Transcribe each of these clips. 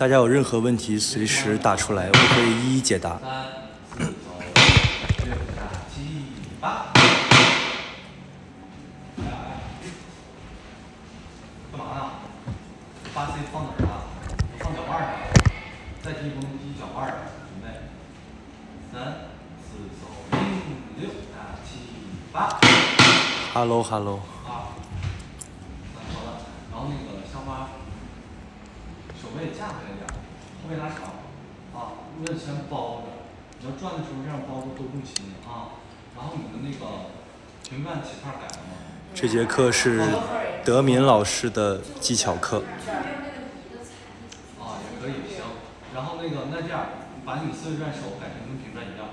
大家有任何问题随时打出来，我会一一解答。三四走，六下七八。干嘛呢？八 C 放哪儿啊？放脚腕上。再踢不能踢脚腕上，准备。三四走，六下七八。Hello Hello，啊，那好了，然后那个香花，手背架回来点儿，后背拉长，啊，握先包着，你要转的时候这样包着都不勤啊。然后你的那个平板起踏改了吗？这节课是德民老师的技巧课。啊，也可以行。然后那个那这样，把你四转手改成跟平转一样，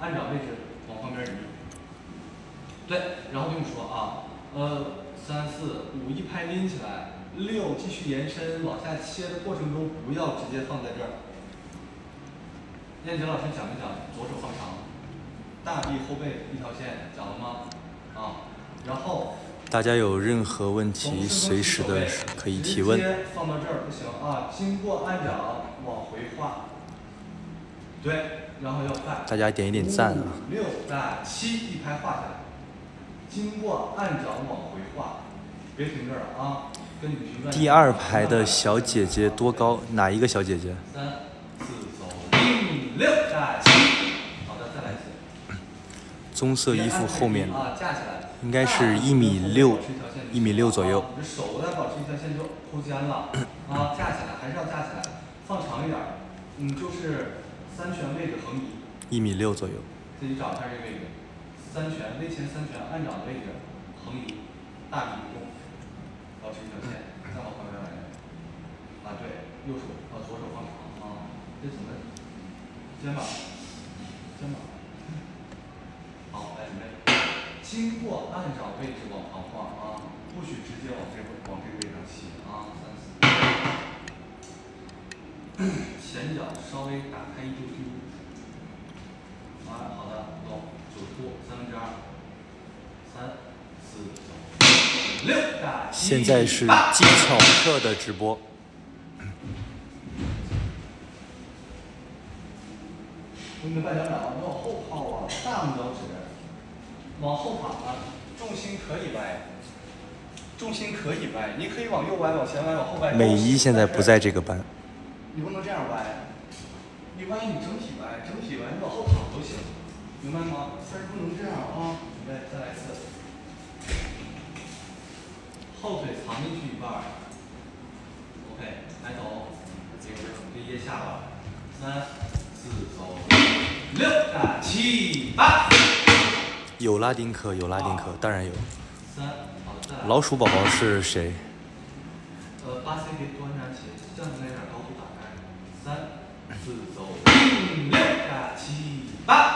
按照位置往旁边移。对，然后跟你说啊，呃，三四五一拍拎起来，六继续延伸往下切的过程中不要直接放在这儿。燕杰老师讲没讲左手放长，大臂后背一条线，讲了吗？啊，然后大家有任何问题随时的可以提问直。接放到这儿不行啊，经过按掌往回画。对，然后要快。大家点一点赞啊！六在七一拍画下来，经过按掌往回画，别停这儿啊，跟你平转。第二排的小姐姐多高？哪一个小姐姐？棕色衣服后面啊，架起来。应该是一米六一米六左右啊你的手再保持一条线就扣肩了啊，架起来还是要架起来，放长一点儿，嗯，就是三拳位置横移，一米六左右。自己找一下这个位置，三拳微前三拳按掌的位置横移，大臂不动，保持一条线，再往旁边来。啊，对，右手啊左手放长啊，这怎么？肩膀，肩膀。好，来准备。经过按掌位置往旁画啊，不许直接往这个往这个位置上切啊，三四。前脚稍微打开一丢丢。啊，好的，动，九突三分之二，三四走，六大七现在是技巧课的直播。你的半脚掌要往后靠啊，大拇脚趾往后躺啊，重心可以歪，重心可以歪，你可以往右歪，往前歪，往后歪。美一现在不在这个班。你不能这样歪，你歪你整体歪，整体歪你往后躺都行，明白吗？但是不能这样啊！准备再来一次，后腿藏进去一半儿，OK，来走，这个这腋下吧，三四走，六打七八，有拉丁课，有拉丁课，当然有。三，好的，老鼠宝宝是谁？呃，八 C 别端上起，降下来点高度打开，三四走，六打七八，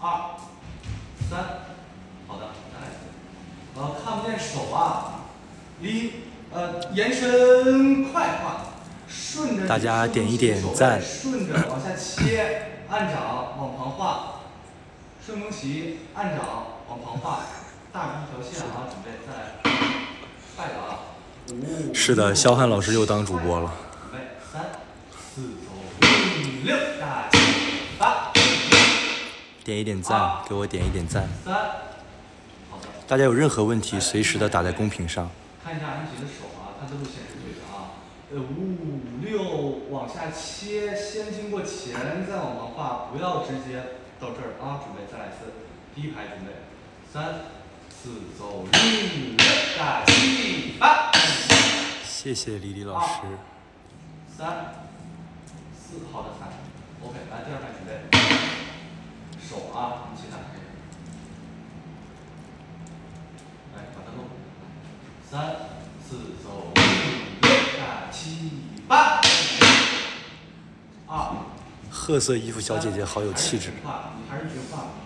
二三，好的，再来一次。呃，看不见手啊，离呃延伸快画，顺着大家点一点赞。顺着往下切，按掌往旁画，顺风旗按掌往旁画，大臂一条线啊，准备再来，快点啊。五是的，肖汉老师又当主播了。准备三四，五六大七八点一点赞，给我点一点赞。三，好的，大家有任何问题，随时的打在公屏上。看一下安琪的手啊，它都是显示对的啊。呃，五六往下切，先经过前，再往旁画，不要直接到这儿啊。准备再来一次，第一排准备，三四走，五六大七八。谢谢李李老师。三四，好的，三，OK，来第二排准备，手啊，一起打开，来把它弄，三四走，五六大七八，二，褐色衣服小姐姐好有气质。你还是学画，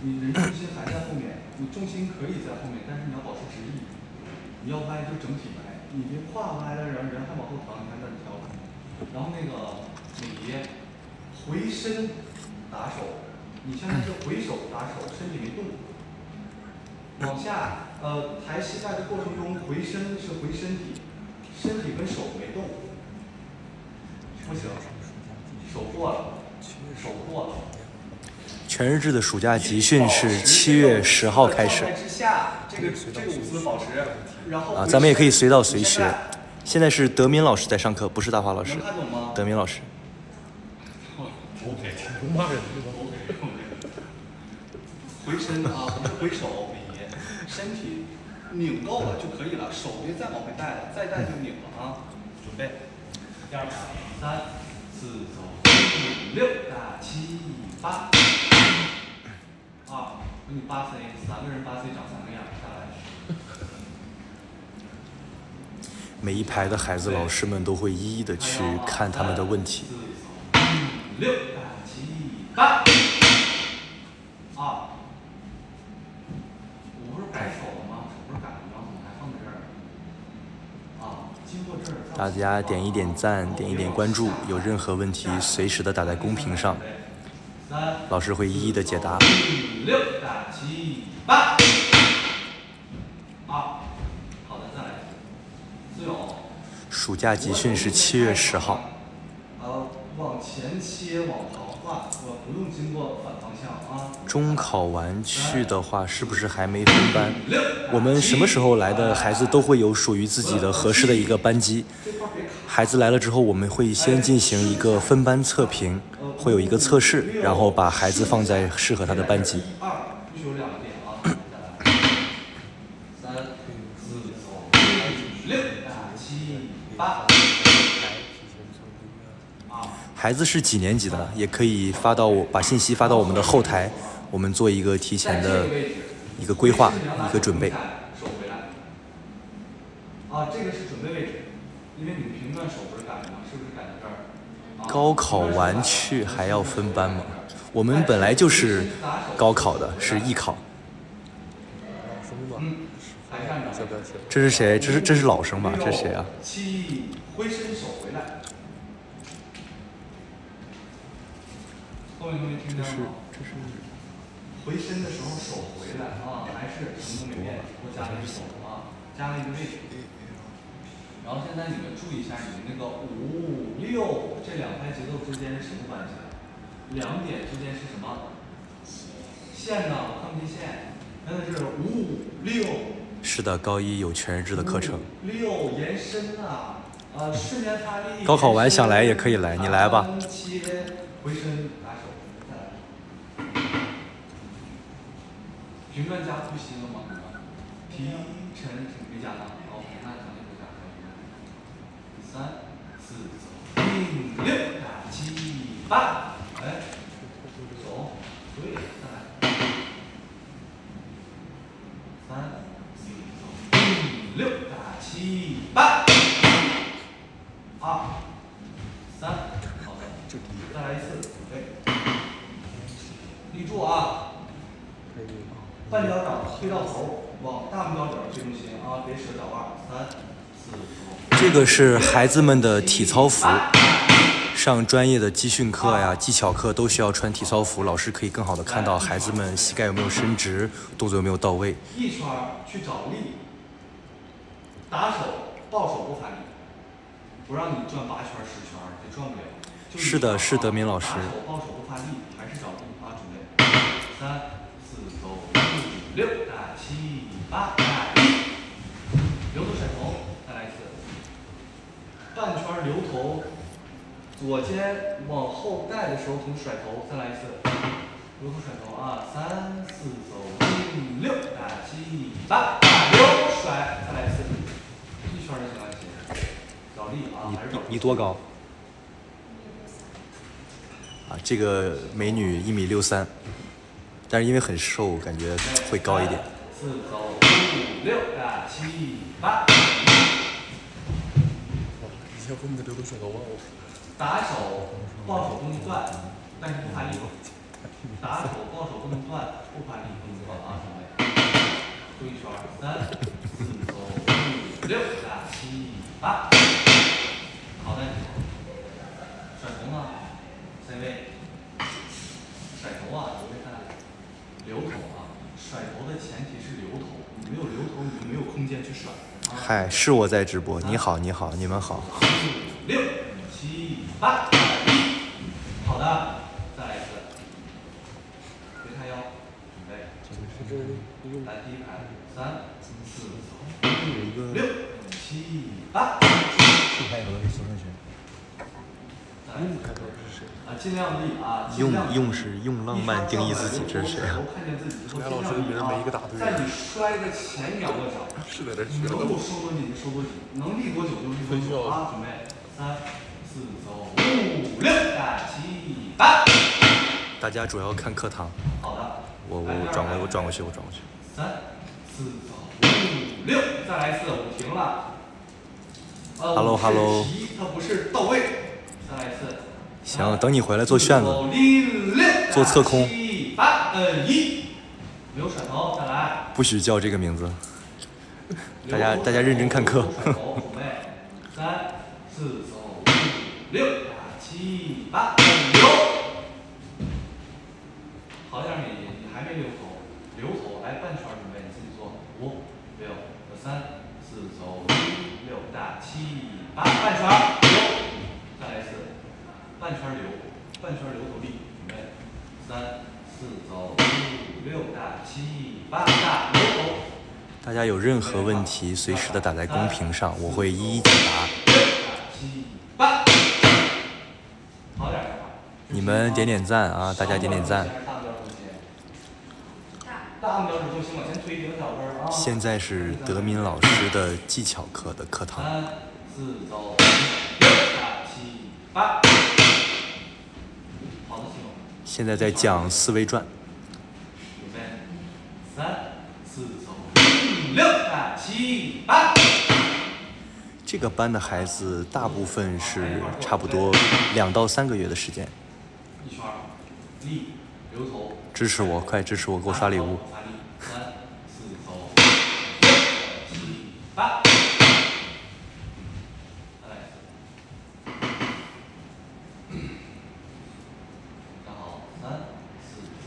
你人重心还在后面，你重心可以在后面，但是你要保持直立，你要歪就整体歪，你别胯歪了，然后人还往后躺，你还在那调。然后那个美爷回身打手，你现在是回手打手，身体没动，往下呃抬膝盖的过程中回身是回身体，身体跟手没动，不行，手过了，手过了。全日制的暑假集训是七月十号开始，这个这个舞姿保持，然后啊，咱们也可以随到随学。现在是德明老师在上课，不是大华老师。看懂吗？德明老师，OK，不骂人对吧？回身啊，不是回手，你身体拧够了就可以了，手别再往回带了，再带就拧了啊。准备，第二拍，三四走，五六打七八，啊，给你八 C，三个人八 C 长三个样，下来。每一排的孩子，老师们都会一一的去看他们的问题。四，五六打七八，啊，我不是摆手了吗？手不是改了吗？怎么还放在这儿？啊，经过这儿。大家点一点赞，点一点关注，有任何问题随时的打在公屏上，老师会一一的解答。六打七八，啊，好的，再来。自由。暑假集训是七月十号。呃，往前切，往旁画，我不用经过反方向啊。中考完去的话，是不是还没分班？我们什么时候来的孩子都会有属于自己的合适的一个班级。孩子来了之后，我们会先进行一个分班测评，会有一个测试，然后把孩子放在适合他的班级。孩子是几年级的，也可以发到我把信息发到我们的后台，我们做一个提前的一个规划，一个准备。手回来。啊，这个是准备位置，因为你们评断手不是？是不是这儿？啊高考完去还要分班吗？我们本来就是高考的，是艺考。这是谁？这是这是老生吧？这是谁啊？七，挥伸手回来。后面同学听见了吗？这是回身的时候手回来啊，还是什么都没变，多加了一个手啊，加了一个位置。然后现在你们注意一下，你们那个五六这两拍节奏之间是什么关系？两点之间是什么？线呢？我看不见线。真的是五六。是的，高一有全日制的课程。六延伸啊，呃，瞬间发力。高考完想来也可以来你来吧三切回身拿手，再来。评论加呼吸了吗？你们？提晨没加呢。OK，那咱就不加上。三四走，定六七八，哎，走，对，再来。三四走，定六打七八，二三，好的，再来一次，对，立住啊。半脚掌推到头，往大拇脚趾推中心啊，别折脚腕。三四走。这个是孩子们的体操服，上专业的集训课呀、技巧课都需要穿体操服，老师可以更好的看到孩子们膝盖有没有伸直，动作有没有到位。一圈去找力，打手抱手不发力，不让你转八圈十圈儿，也转不了。是的是德明老师打手抱手不发力，还是找力啊？准备，三四走，五六打七八打一，留头甩头，再来一次。半圈儿留头，左肩往后带的时候从甩头，再来一次。留头甩头啊，三四走，五六打七八打留甩，再来一次。一圈儿就行了，姐。找力啊，还是你多高？啊，这个美女一米六三，但是因为很瘦，感觉会高一点。四走，五六打七八。以前分的流都甩头啊！我打手抱手不能断，但是不发力。打手抱手不能断，不发力不能断啊，兄弟。兜一圈，三四，五六七八。好的，甩头呢？C 位。甩头啊，留位看。留头啊，甩头的前提是留头，你没有留头，你就没有空间去甩。啊嗨，是我在直播。你好，你好，你们好。六七八一，好的，再来一次，别叉腰，准备，这是用来第一排，三四有一个六七八，竖开头的是苏尽量力啊，尽用用是用浪漫定义自己，这是谁啊？看见自己之后，楚老师名儿没一个打对的在你摔的前两个脚，是在这你能学的够收多紧就收多紧，能立多久就立多久啊！准备，三四走五六大七八，大家主要看课堂。好的，我我我转过我转过去，我转过去。三四走五六，再来一次，我停了。呃 Hello，我是 hello 提它不是到位。行，等你回来做旋子。做侧空八嗯一，没有甩头，再来。不许叫这个名字。大家大家认真看课 甩头准备，三四走五六大七八留。好点儿你你还没留头，留头来半圈儿准备，你自己做五六三四走一六大七八半圈儿留，再来一次，半圈儿留，半圈儿留头立，准备三四走五六大七八大留头。大家有任何问题，随时的打在公屏上，我会一一解答。你们点点赞啊，大家点点赞。现在是德民老师的技巧课的课堂。现在在讲思维转。准备，三四走六啊七八。这个班的孩子大部分是差不多两到三个月的时间。一圈，立，留头。支持我，快支持我，给我刷礼物。发力，三四走六七八。再来一次。站好，三四走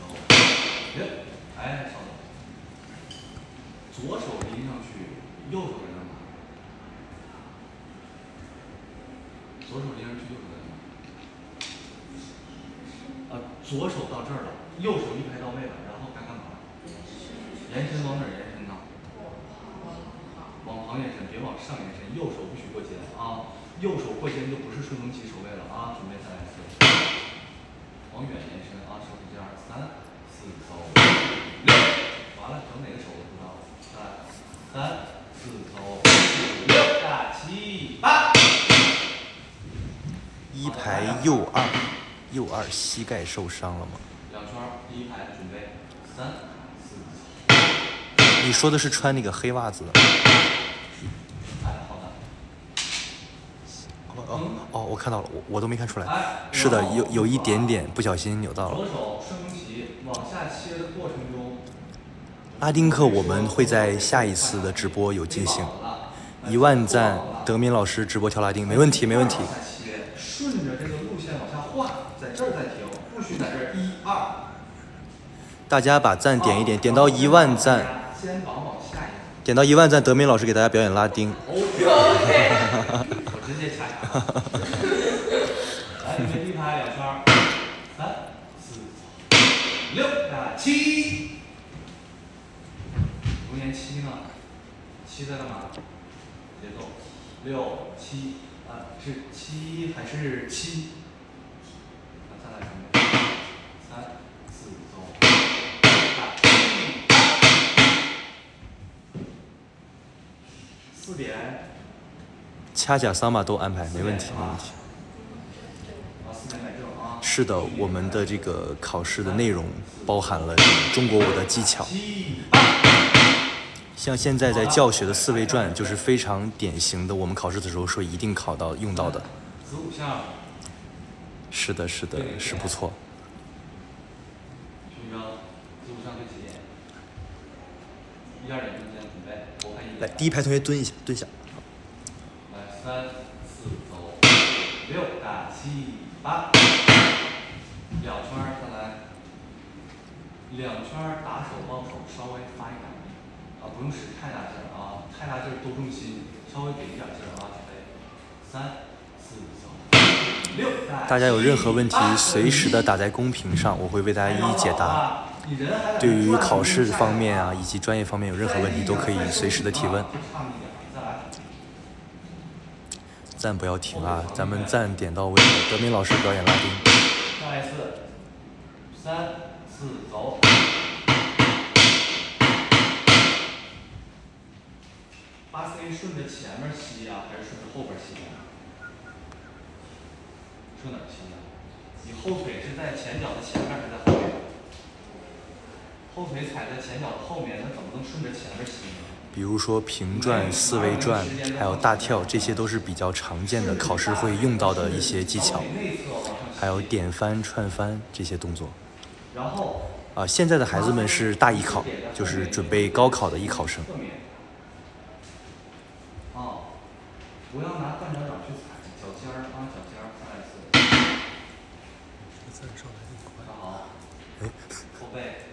六。哎，稍等。左手拎上去，右手在干嘛？左手拎上去，右手在干嘛？啊，左手到这儿了，右手一拍到位了，然后该干嘛？延伸往哪儿延伸呢？往旁延伸，别往上延伸，右手不许过肩啊！右手过肩就不是顺风旗手位了啊！准备再来一次，往远延伸啊，手指尖儿，三四走六，完了整哪个手都不知道了，再来，三四走六大七八，一排右二，右二膝盖受伤了吗？两圈，第一排准备，三四。你说的是穿那个黑袜子的？哎，好的。哦哦哦，我看到了，我我都没看出来。哎，是的，有有一点点不小心扭到了。左手顺风旗往下切的过程中，拉丁课我们会在下一次的直播有进行。一万赞，德明老师直播跳拉丁，没问题，没问题。往下切，顺着这个路线往下画，在这儿再停，不许在这儿一二。大家把赞点一点，点到一万赞，点到一万赞，德明老师给大家表演拉丁。OK 我直接掐掐。来，你们一拍两圈，三四六大七。中间七呢？七在干嘛？节奏，六七啊，是七还是七？四点。掐甲桑巴都安排，没问题，没问题。是的，我们的这个考试的内容包含了中国舞的技巧，像现在在教学的四位转就是非常典型的，我们考试的时候说一定考到用到的。是的，是的，是不错。来，第一排同学蹲一下，蹲下。来，三四走，六大七八，两圈儿再来，两圈儿打手抱手稍微发一点力，啊，不用使太大劲儿啊，太大劲儿多重心，稍微给一点劲儿啊，准备，三、四、走，六。大家有任何问题，随时的打在公屏上，我会为大家一一解答。对于考试方面啊，以及专业方面有任何问题，都可以随时的提问。赞不要停啊，咱们赞点到位。德明老师表演拉丁。一次，三、四、走。八 C 顺着前面吸呀，还是顺着后边吸呀？顺哪吸呀？你后腿是在前脚的前面还是在后面？后腿踩在前脚后面，那怎么能顺着前面骑呢？比如说平转、四维转，还有大跳，这些都是比较常见的，考试会用到的一些技巧。还有点翻、串翻这些动作。然后啊，现在的孩子们是大艺考，就是准备高考的艺考生。啊，不要拿半脚掌去踩脚尖儿啊，脚尖儿，再来一次。站好。哎。后背。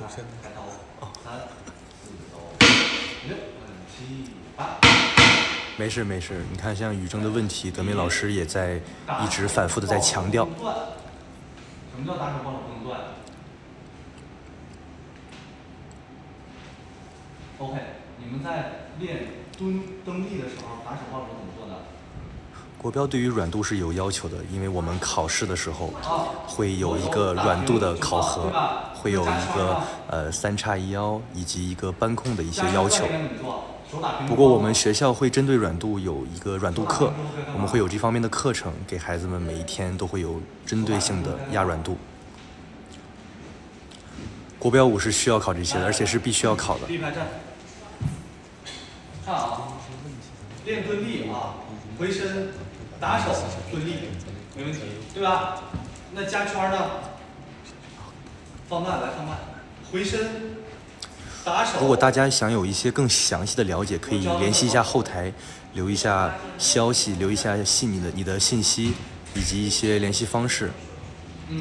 首先开刀。三、四、六、七、八。没事没事，你看像雨中的问题，德明老师也在一直反复的在强调。什么叫打手抱手不能断？OK，你们在练蹲蹬地的时候，打手抱手怎么做的？国标对于软度是有要求的，因为我们考试的时候会有一个软度的考核，会有一个呃三叉一腰以及一个扳控的一些要求。不过我们学校会针对软度有一个软度课，我们会有这方面的课程，给孩子们每一天都会有针对性的压软度。国标舞是需要考这些的，而且是必须要考的。看啊，练蹲立啊，回身。打手蹲立，没问题，对吧？那加圈呢？放慢，来放慢，回身，打手。如果大家想有一些更详细的了解，可以联系一下后台，留一下消息，留一下信你的你的信息以及一些联系方式，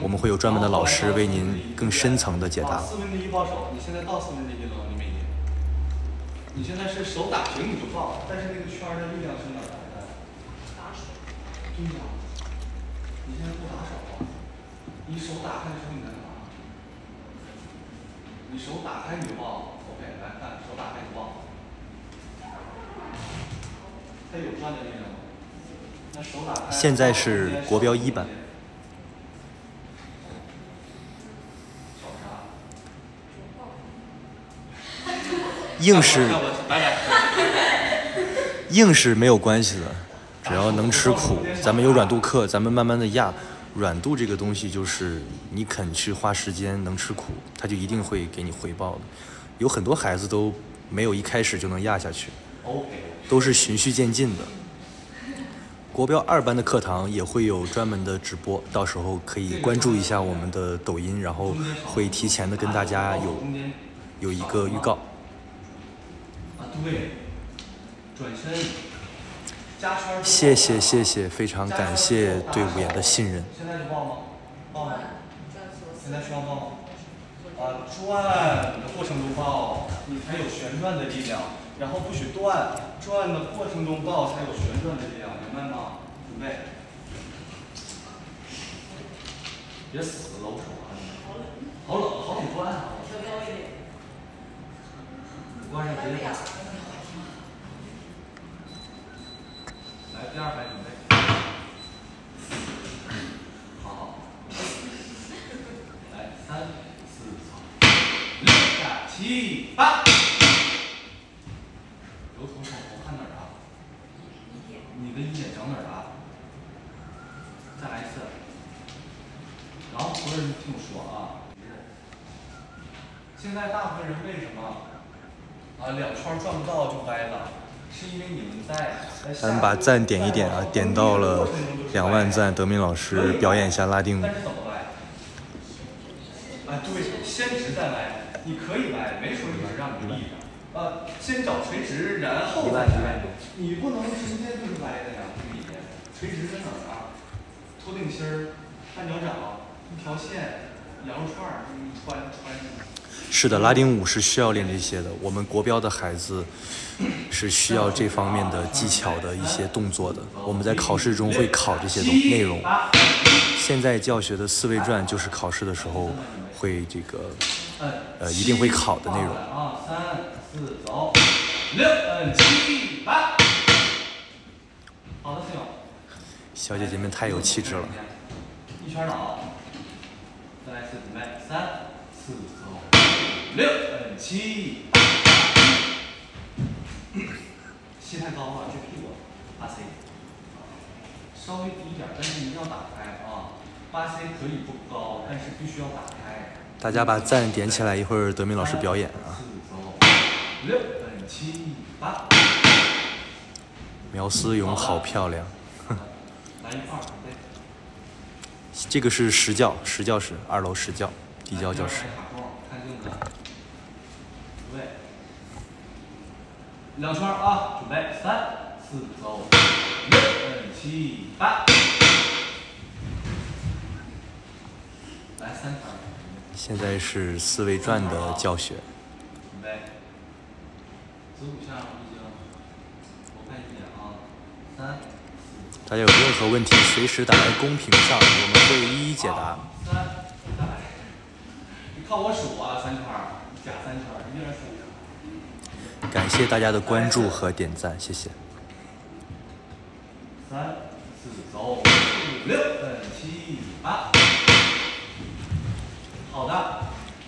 我们会有专门的老师为您更深层的解答。四分之一抱手，你现在到四分之一了，李美妮。你现在是手打平你就抱，但是那个圈的力量是哪来的？对呀，你现在不打手，你手打开的时候你在干嘛？你手打开你就抱，OK，来看手打开就抱，它有转的？那手打开。现在是国标一班。硬是，硬是没有关系的。只要能吃苦，咱们有软度课，咱们慢慢的压。软度这个东西就是你肯去花时间，能吃苦，他就一定会给你回报的。有很多孩子都没有一开始就能压下去，都是循序渐进的。国标二班的课堂也会有专门的直播，到时候可以关注一下我们的抖音，然后会提前的跟大家有有一个预告。啊，对，转身。谢谢谢谢，非常感谢对五言的信任。现在就报吗？报吗？现在需要报吗？啊，转的过程中报，你才有旋转的力量。然后不许断，转的过程中报才有旋转的力量，明白吗？准备。别死搂手啊！好冷，好冷，转啊！关上直接打。来，第二排准备，好好，来，三、四、六、七、八，由头朝头看哪儿啊？你的一点整哪儿啊？再来一次，然后所有人听我说啊，现在大部分人为什么啊两圈转不到就歪了？咱们把赞点一点啊，点到了两万赞，德明老师表演一下拉丁舞。啊，对，先直再歪，你可以歪，没说一直让你立着。呃，先找垂直，然后再歪。你不能直接就是歪的呀，李垂直在哪儿啊？头顶心儿，半脚掌，一条线，羊肉串儿，穿穿。是的，拉丁舞是需要练这些的。我们国标的孩子是需要这方面的技巧的一些动作的。我们在考试中会考这些东内容。现在教学的四位转就是考试的时候会这个呃一定会考的内容。三四走，六七八。好的，小姐姐们太有气质了。一圈倒，再来一次准备，三四，六嗯七。膝太高了，撅屁股，八 C。稍微低一点，但是一定要打开啊。八 C 可以不高，但是必须要打开。大家把赞点起来，一会儿德明老师表演啊。六嗯七八。苗思勇好漂亮，来一块儿，对。这个是实教，实教室，二楼实教，地教教室。看镜子，对，两圈啊，准备，三四走，六七八，来三圈。现在是四位转的教学。准备，子午下已经，我看一眼啊，三。大家有任何问题，随时打在公屏上，我们会一一解答。三，再来，你看我数啊，三圈儿，加三圈儿，一二三。感谢大家的关注和点赞，谢谢。三四走，五六七八。好的，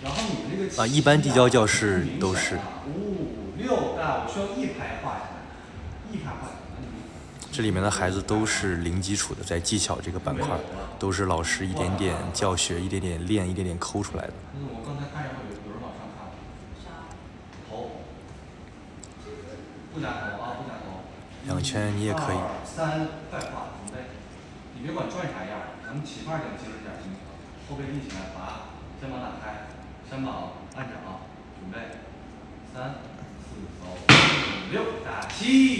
然后你们这个啊，一般地教教室都是。五六，但我需要一排画。这里面的孩子都是零基础的，在技巧这个板块，都是老师一点点教学，一点点练，一点点抠出来的。两圈你也可以。三，再画，准备。你别管转啥样，咱们起范点，精神点就行。后背立起来，拔，肩膀打开，肩膀按准备。三四。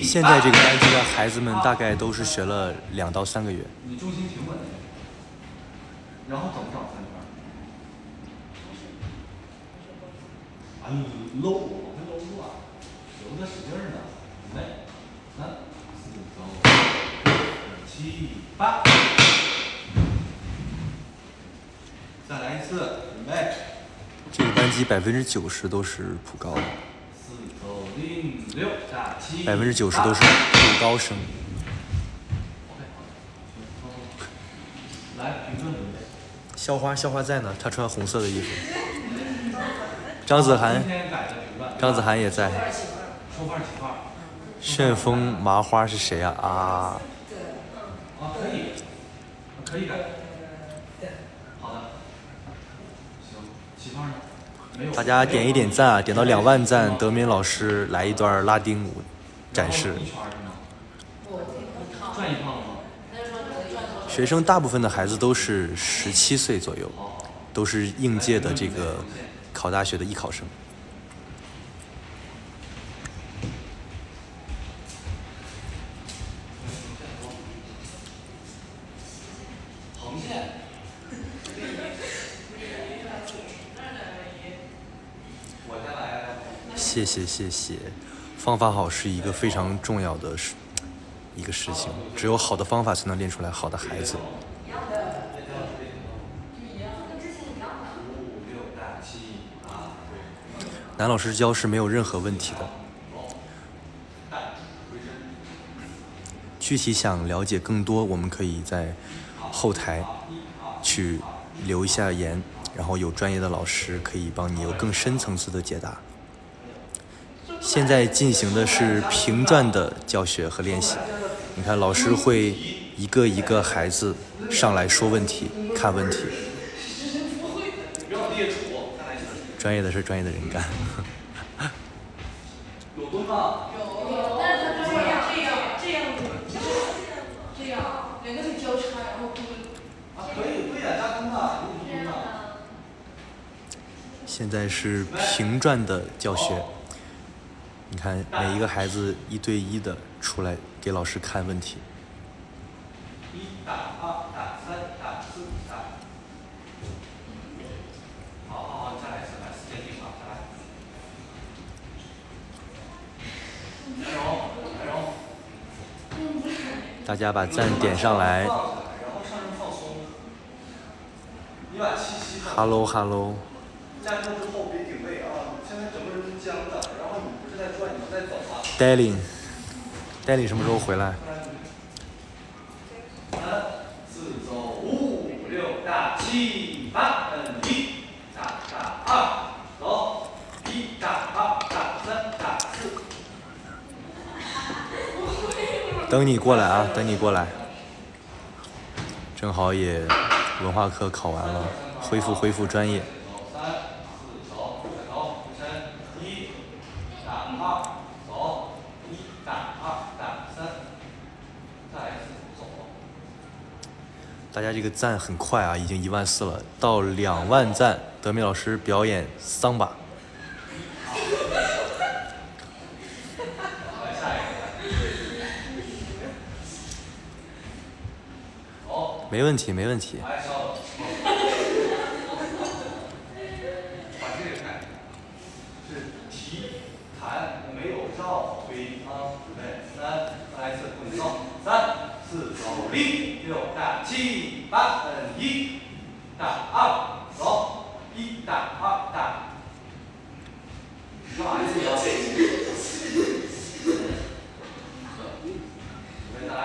现在这个班级的孩子们大概都是学了两到三个月。你重心挺稳的。然后怎么找三圈？啊搂，往回搂住啊，揉的。使劲儿呢。三四七八。再来一次，准备。这个班级百分之九十都是普高的。百分之九十都是普高声。OK，好。来，评论。校花，校花在呢，她穿红色的衣服。张子涵。张子涵也在。旋风麻花是谁呀、啊？啊，可以，可以改。好的。行，起范儿呢？大家点一点赞啊，点到两万赞，德明老师来一段拉丁舞展示。学生大部分的孩子都是十七岁左右，都是应届的这个考大学的艺考生。横线。我先来。谢谢谢谢，方法好是一个非常重要的事，一个事情，只有好的方法才能练出来好的孩子。男老师教是没有任何问题的。具体想了解更多，我们可以在后台去留一下言，然后有专业的老师可以帮你有更深层次的解答。现在进行的是平转的教学和练习，你看老师会一个一个孩子上来说问题、看问题，不要列杵，再来一次。专业的事专业的人干。有蹲吗？有，但是他这样这样这样这样，两个腿交叉，然后蹲。啊，可以，对呀，加蹲的，有蹲的。现在是平转的教学，你看每一个孩子一对一的出来给老师看问题。大家把赞点上来。Hello，Hello。D a l i n d a l i n 什么时候回来？三四走五六大七八嗯一大大二走一大二大三大四。等你过来啊，等你过来。正好也文化课考完了，恢复恢复专业。走三四走再走回身一大二走一大二大三再来一次走。大家这个赞很快啊，已经一万四了，到两万赞，德明老师表演桑巴。没问题，没问题。来稍等。把这个看，是提弹没有绕推啊，准备三，再来一次不能绕，三四走立六大七八嗯一大二走一打二大。干嘛去啊？准备再来。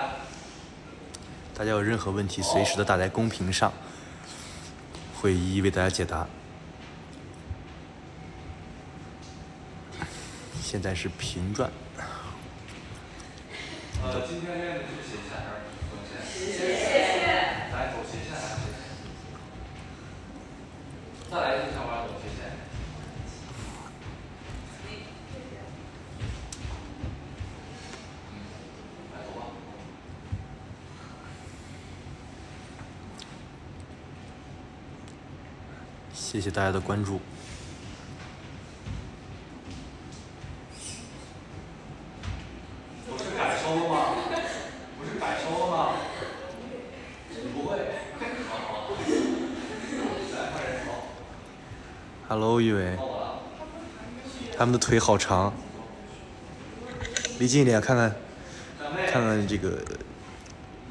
大家有任何问题，随时的打在公屏上，会一一为大家解答。现在是平转，呃，今天练的是斜线还是横再来一次上班走斜线。嗯，来走吧。谢谢大家的关注。不是改收了吗？不是改收了吗？你不会？好好。来，快点走。Hello，玉伟到，我了。他们的腿好长，离近一点看看，看看这个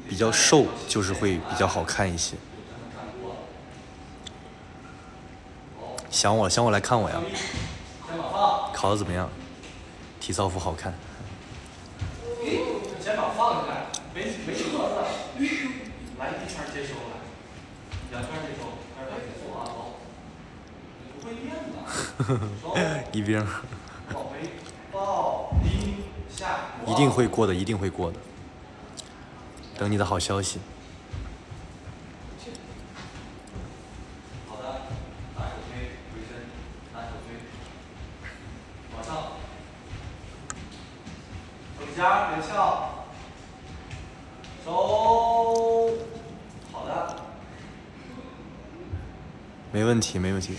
比较瘦，就是会比较好看一些。想我，想我来看我呀，考的怎么样？体操服好看。肩膀放下来，没没盒子。来一圈接收来，两圈接收，二圈结束啊，走。你不会练呐？收，一冰，往回抱，低下。一定会过的，一定会过的。等你的好消息。好的，拿手推，回身，拿手推，往上，手夹别翘，收，好的，没问题，没问题。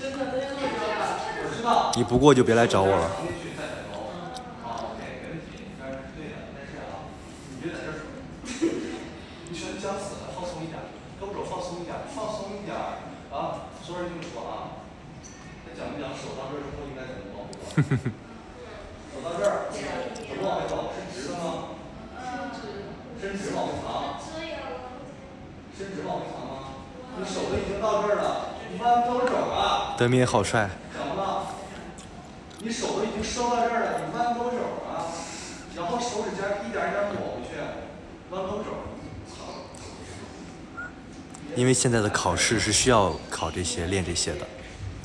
真的，大家都知道吧？我知道。你不过就别来找我了。好对你！德明好帅，怎么了？你手都已经收到这儿了，你弯胳膊肘啊，然后手指尖一点一点抹回去，弯胳膊肘。因为现在的考试是需要考这些、练这些的，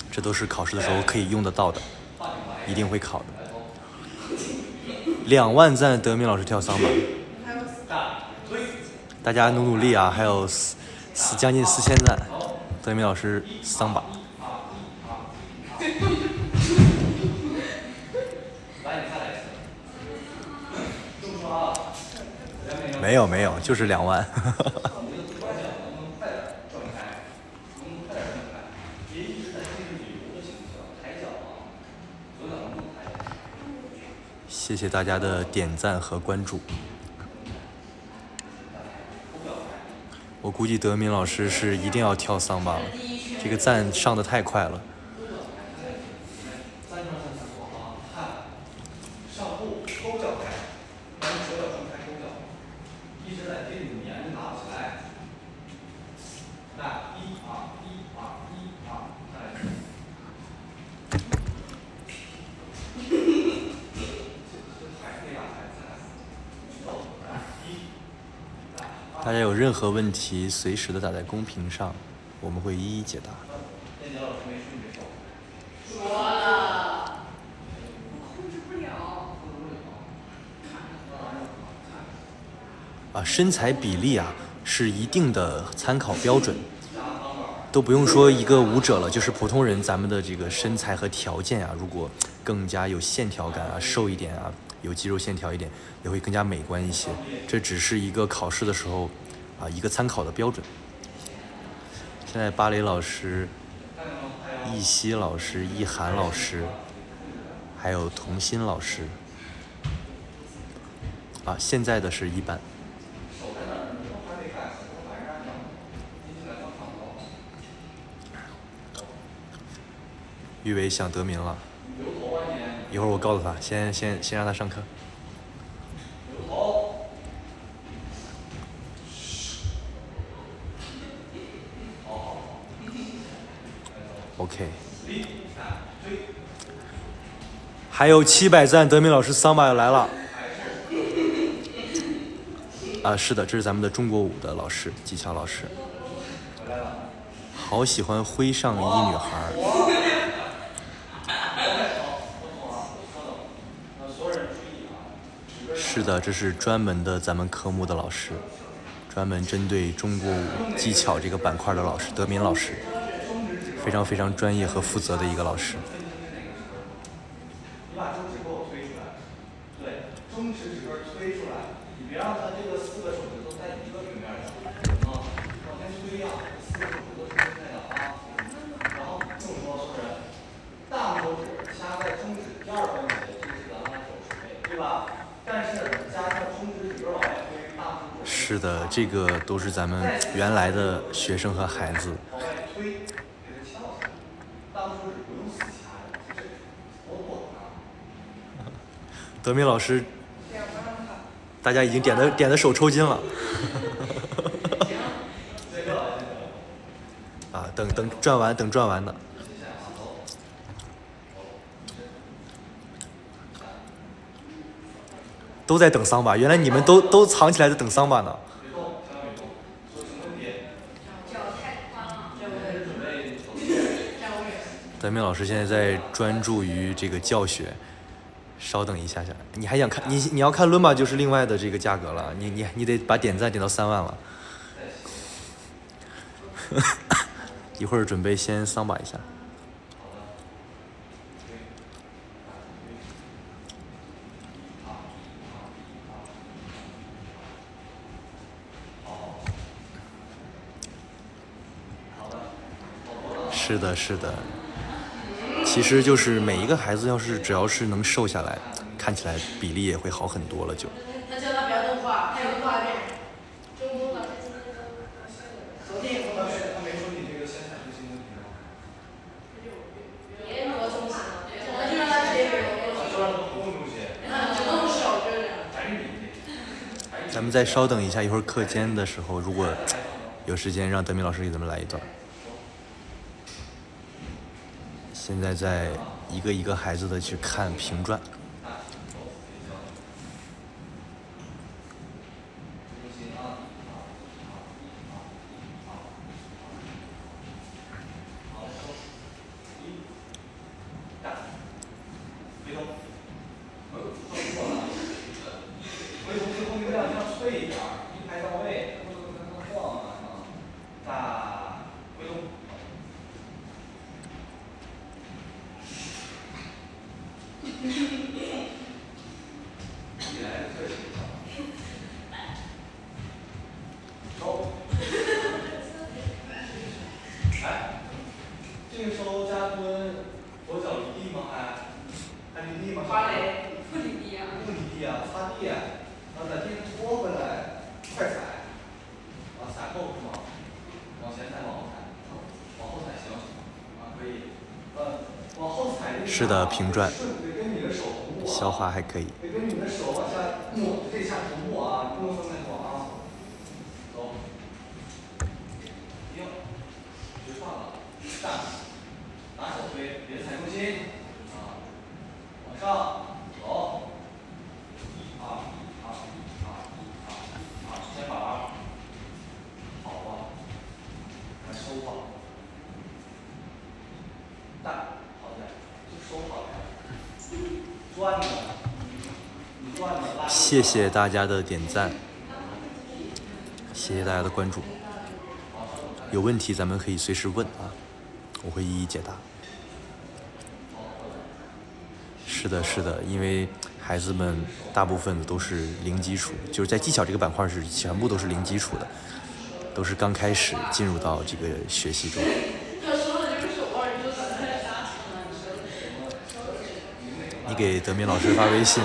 这都是考试的时候可以用得到的，一定会考的。两万赞，德明老师跳桑巴，大，家努努力啊！还有四四将近四千赞，德明老师桑巴。没有没有，就是两万。你的左脚能不能快点转开？能不能快点转开？别一直在进行旅游的形式，抬脚啊，左脚能不能抬点？谢谢大家的点赞和关注。我估计德明老师是一定要跳桑巴了，这个赞上的太快了。三圈三次过啊，看，上过大家有任何问题，随时的打在公屏上，我们会一一解答。啊，身材比例啊是一定的参考标准，都不用说一个舞者了，就是普通人，咱们的这个身材和条件啊，如果更加有线条感啊，瘦一点啊，有肌肉线条一点，也会更加美观一些。这只是一个考试的时候啊一个参考的标准。现在芭蕾老师、易熙老师、易涵老师，还有童心老师，啊，现在的是一班。玉伟想得名了，一会儿我告诉他，先先先让他上课。OK，还有七百赞，德明老师桑巴要来了。啊，是的，这是咱们的中国舞的老师，技巧老师。好喜欢灰上衣女孩。是的，这是专门的咱们科目的老师，专门针对中国舞技巧这个板块的老师，德明老师，非常非常专业和负责的一个老师。你把中指给我推出来，对，中指指根推出来，你别让它这个四个手指头在一个平面上，啊，往前推呀，四个手指头是现在的啊，然后这么说，是不是？大拇手指掐在中指第二关节，这是咱们手势位，对吧？但是加上中指指根往外推，大拇指是的，这个都是咱们原来的学生和孩子。德明老师，大家已经点的点的手抽筋了。啊，等等转完，等转完的。都在等桑巴，原来你们都都藏起来在等桑巴呢。脚太宽了，站不稳，站不稳。德明老师现在在专注于这个教学，稍等一下下，你还想看你你要看伦巴就是另外的这个价格了，你你你得把点赞点到三万了。一会儿准备先桑巴一下。是的，是的。其实就是每一个孩子，要是只要是能瘦下来，看起来比例也会好很多了就。他叫他不要动画，他有动画片。中公老师今天都昨天也说，他没说你这个先踩出新问题吗？别挪中指，我就让他直接给我过去。就让他轰出去，嗯，只动手就是这样。还是你咱们再稍等一下，一会儿课间的时候，如果有时间，让德明老师给咱们来一段。现在在一个一个孩子的去看评传。回头，回头最后一个亮相脆一点儿，一拍到位，不能跟它晃啊啊！大回头。你来的客气。走。来，这个时候加蹲，左脚离地吗？还？还离地吗？芭蕾不离地啊。不离地啊，擦地，然后把地拖回来，快踩，啊，踩后是吗？往前踩，往后踩，往后踩行，啊可以，呃，往后踩这个是的平转顺得跟你的手同步啊消化还可以。得跟你的手往下摸，这下同步啊，不能分的平转，消化还可以，谢谢大家的点赞。谢谢大家的关注。有问题咱们可以随时问啊我会一一解答。是的是的因为孩子们大部分都是零基础就是在技巧这个板块是全部都是零基础的都是刚开始进入到这个学习中。你给德明老师发微信。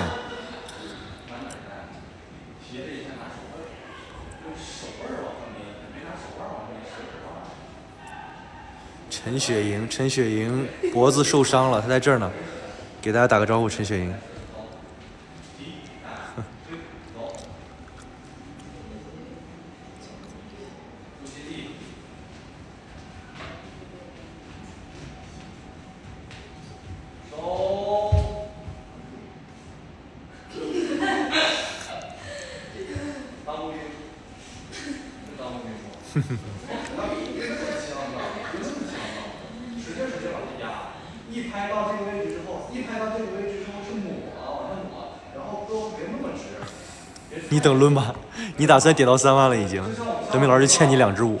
陈雪莹陈雪莹脖子受伤了她在这儿呢给大家打个招呼陈雪莹。你打算点到三万了已经德明老师就欠你两支舞。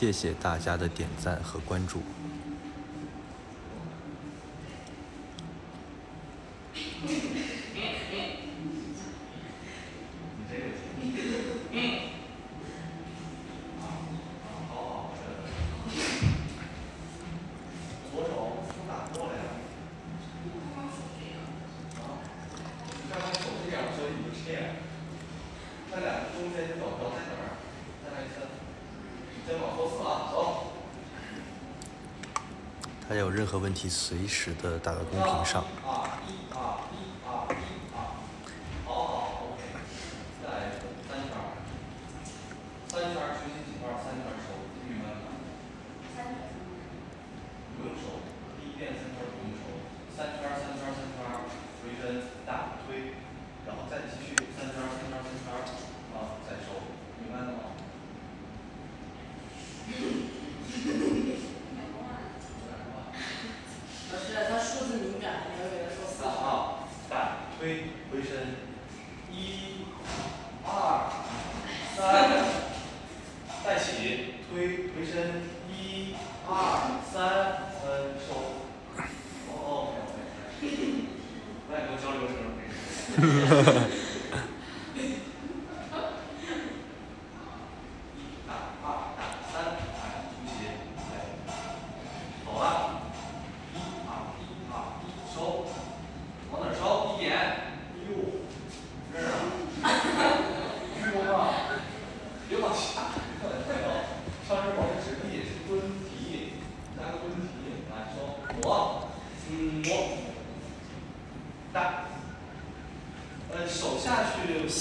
谢谢大家的点赞和关注。可以随时的打到公屏上。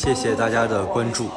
谢谢大家的关注。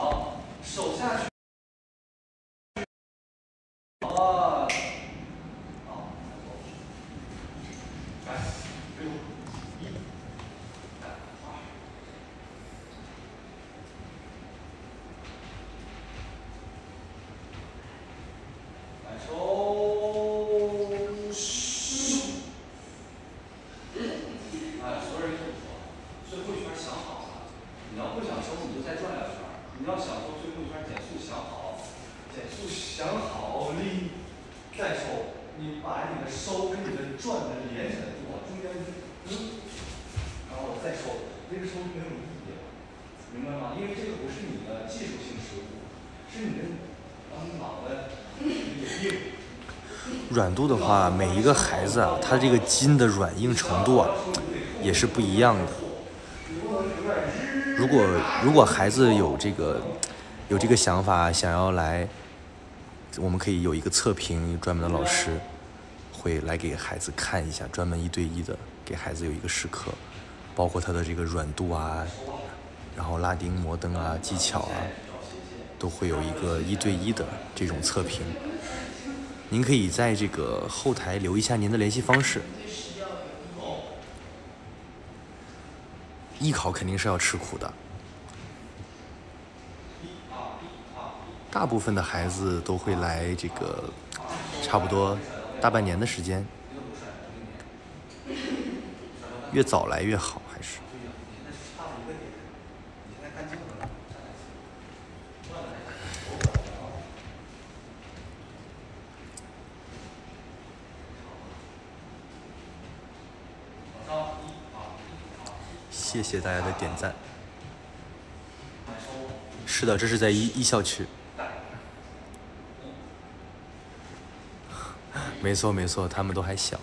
软度的话，每一个孩子啊，他这个筋的软硬程度啊，也是不一样的。如果如果孩子有这个有这个想法，想要来，我们可以有一个测评，专门的老师会来给孩子看一下，专门一对一的给孩子有一个试课，包括他的这个软度啊，然后拉丁摩登啊、技巧啊，都会有一个一对一的这种测评。您可以在这个后台留一下您的联系方式。艺考肯定是要吃苦的，大部分的孩子都会来这个差不多大半年的时间，越早来越好，还是。谢谢大家的点赞。是的，这是在一一校区。没错没错，他们都还小。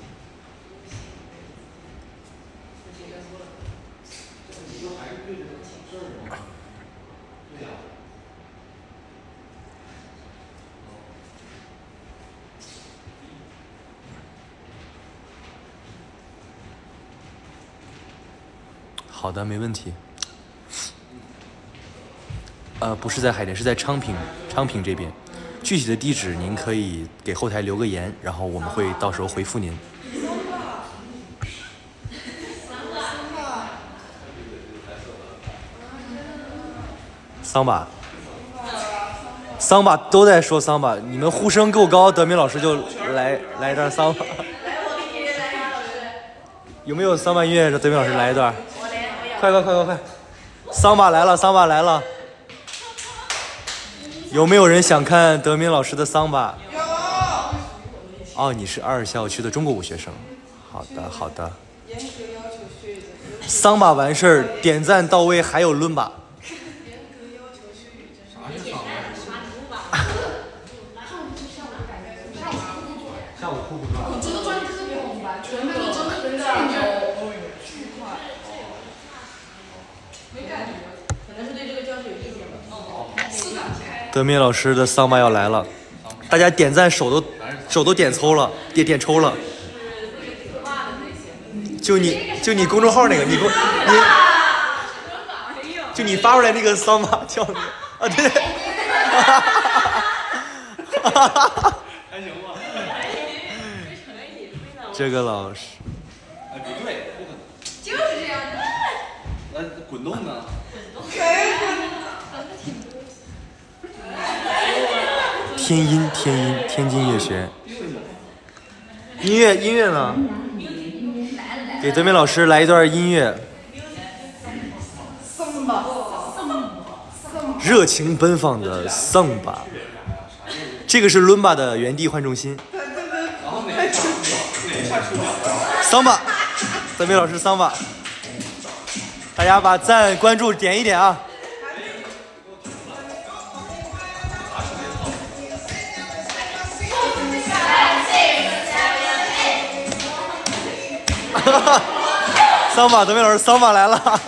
好的，没问题。呃，不是在海淀，是在昌平，昌平这边。具体的地址您可以给后台留个言，然后我们会到时候回复您。桑巴，桑巴都在说桑巴，你们呼声够高，德明老师就来来一段桑巴。有没有桑巴音乐？德明老师来一段。快快快快快！桑巴来了，桑巴来了。有没有人想看德明老师的桑巴？有。哦，你是二校区的中国舞学生。好的，好的。桑巴完事儿，点赞到位，还有伦巴。德明老师的桑巴要来了，大家点赞手都手都点抽了，点点抽了。就你就你公众号那个，你公你，就你发出来那个桑巴叫啊对，哈哈哈还行吧？这个老师，哎不对，就是这样的。那滚动呢？天音，天音，天津乐学院。音乐，音乐呢？给德明老师来一段音乐。热情奔放的桑巴。这个是伦巴的原地换重心。桑巴，德明老师桑巴。大家把赞、关注点一点啊！桑巴，德明老师，桑巴来了。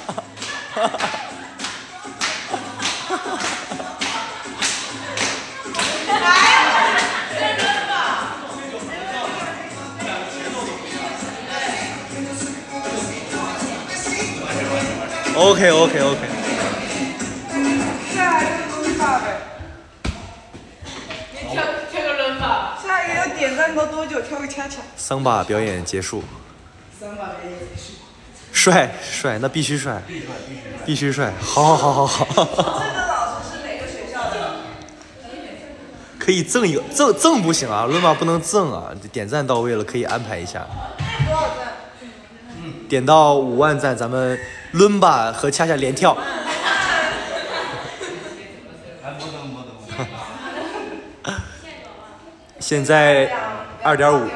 OK OK OK。下一个轮吧呗。你跳跳个轮吧。下一个要点赞到多久？跳个恰恰。桑巴表演结束。帅帅，那必须帅，必须帅，好好好好好。这个老师是哪个学校的？可以赠一个，赠赠不行啊，伦巴不能赠啊，点赞到位了可以安排一下。多少赞？点到五万赞，咱们伦巴和恰恰连跳。现在二点五。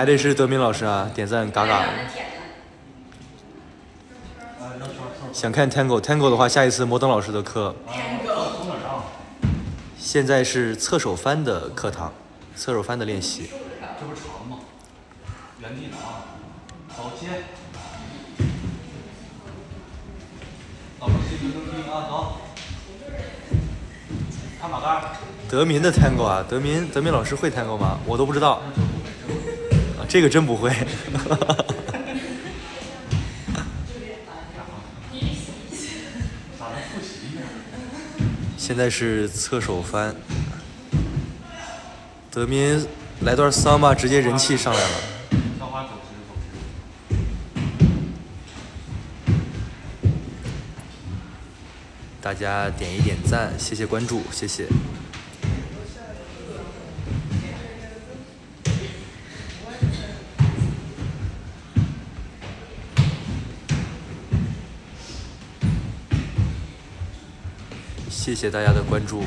还得是德明老师啊，点赞嘎嘎。想看 Tango Tango 的话，下一次摩登老师的课。现在是侧手翻的课堂，侧手翻的练习。这不长吗？原地的啊，走切。老师是一个登梯啊，走。看马杆。德明的 Tango 啊，德明德明老师会 Tango 吗？我都不知道。这个真不会。现在是侧手翻。德民来段桑巴，直接人气上来了。大家点一点赞，谢谢关注，谢谢。谢谢大家的关注，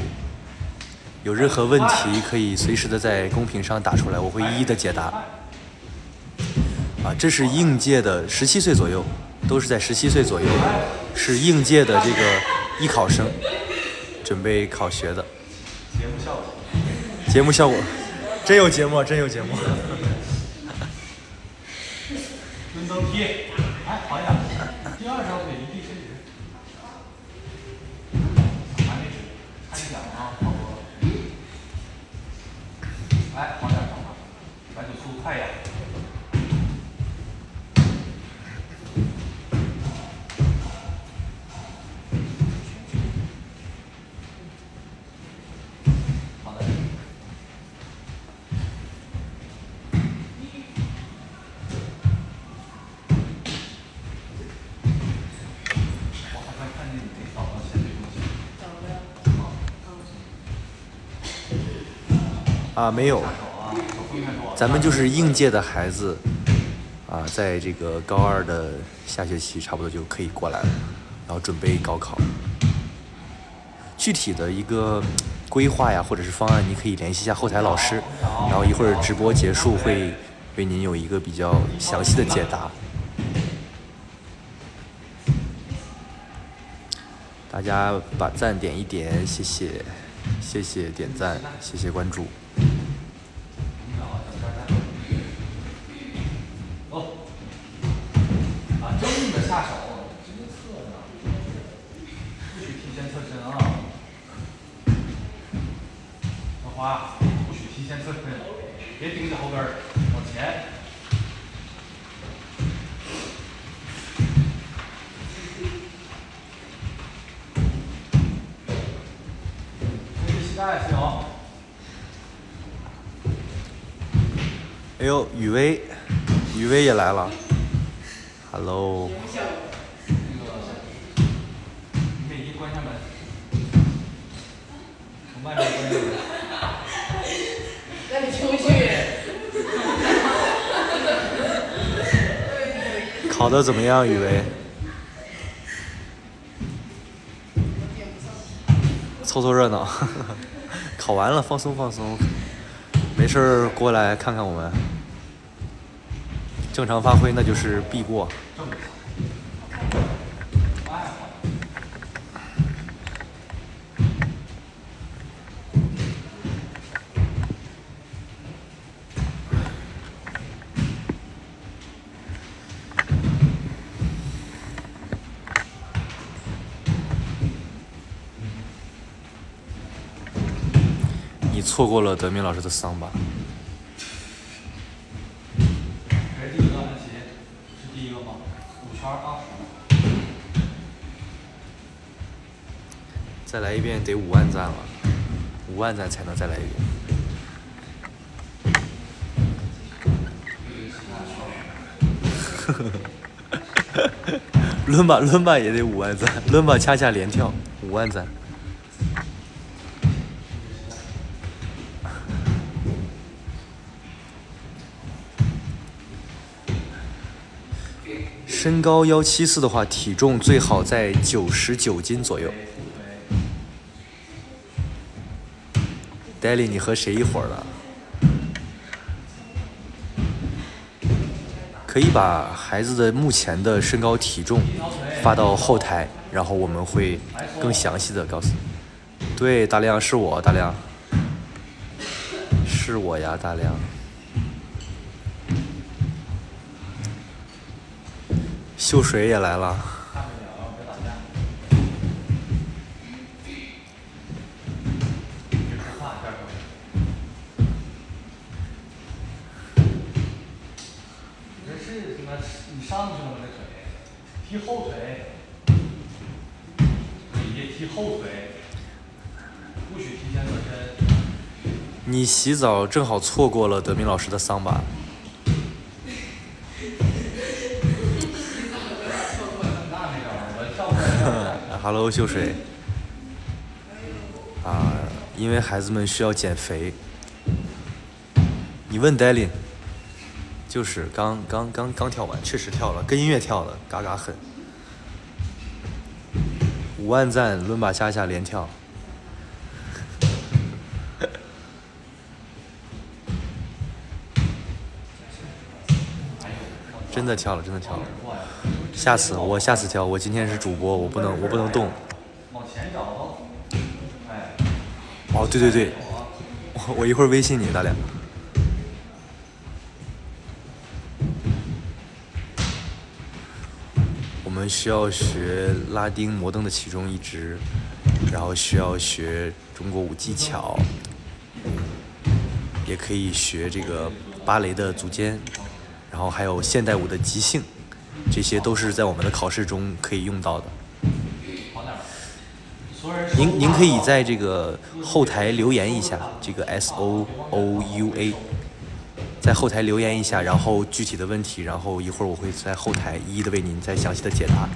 有任何问题可以随时的在公屏上打出来，我会一一的解答。啊，这是应届的十七岁左右，都是在十七岁左右，是应届的这个艺考生，准备考学的。节目效果。节目效果，真有节目，真有节目。蹲登梯，哎，好一点。第二招给离地伸直。还没直，看一讲啊，差不多。哎，好点，好点。赶紧速度快一点。好的。我好像看见你没找到线对东西。啊，没有。咱们就是应届的孩子，啊，在这个高二的下学期差不多就可以过来了，然后准备高考。具体的一个规划呀，或者是方案，你可以联系一下后台老师，然后一会儿直播结束会为您有一个比较详细的解答。大家把赞点一点，谢谢，谢谢点赞，谢谢关注。花，不许提前侧身，别顶着后跟儿，往前。推着膝盖行。哎呦，雨薇，雨薇也来了，Hello，那个，你给一关上门，从外面关上门。让你出去。考的怎么样，雨薇？凑凑热闹，考完了放松放松，没事儿过来看看我们，正常发挥那就是必过。正着。哎，好。你错过了德明老师的桑巴，这是第一个安琪，是第一个吗？五圈儿啊。再来一遍得五万赞了，五万赞才能再来一遍。伦巴伦巴也得五万赞，伦巴恰恰连跳五万赞。身高幺七四的话，体重最好在九十九斤左右。戴丽，你和谁一伙儿的？可以把孩子的目前的身高体重发到后台，然后我们会更详细的告诉你。对，大亮是我，大亮，是我呀，大亮。秀水也来了，看着点啊，别打架。别说话，这儿你这是他妈你上去了吗？这腿，踢后腿，你踢后腿，不许提前侧身。你洗澡正好错过了德明老师的桑巴。那没有，我跳过来跳过来。Hello，秀水。啊，因为孩子们需要减肥。你问 d a l i 就是刚刚刚刚跳完，确实跳了，跟音乐跳的，嘎嘎狠。五万赞，伦巴恰恰连跳。真的跳了，真的跳了。下次我下次跳，我今天是主播，我不能我不能动。往前找，哎，哦，对对对，我我一会儿微信你，大亮。我们需要学拉丁摩登的其中一支，然后需要学中国舞技巧，也可以学这个芭蕾的足尖，然后还有现代舞的即兴，这些都是在我们的考试中可以用到的。您您可以在这个后台留言一下，这个 S O O U A，在后台留言一下，然后具体的问题，然后一会儿我会在后台一一的为您再详细的解答。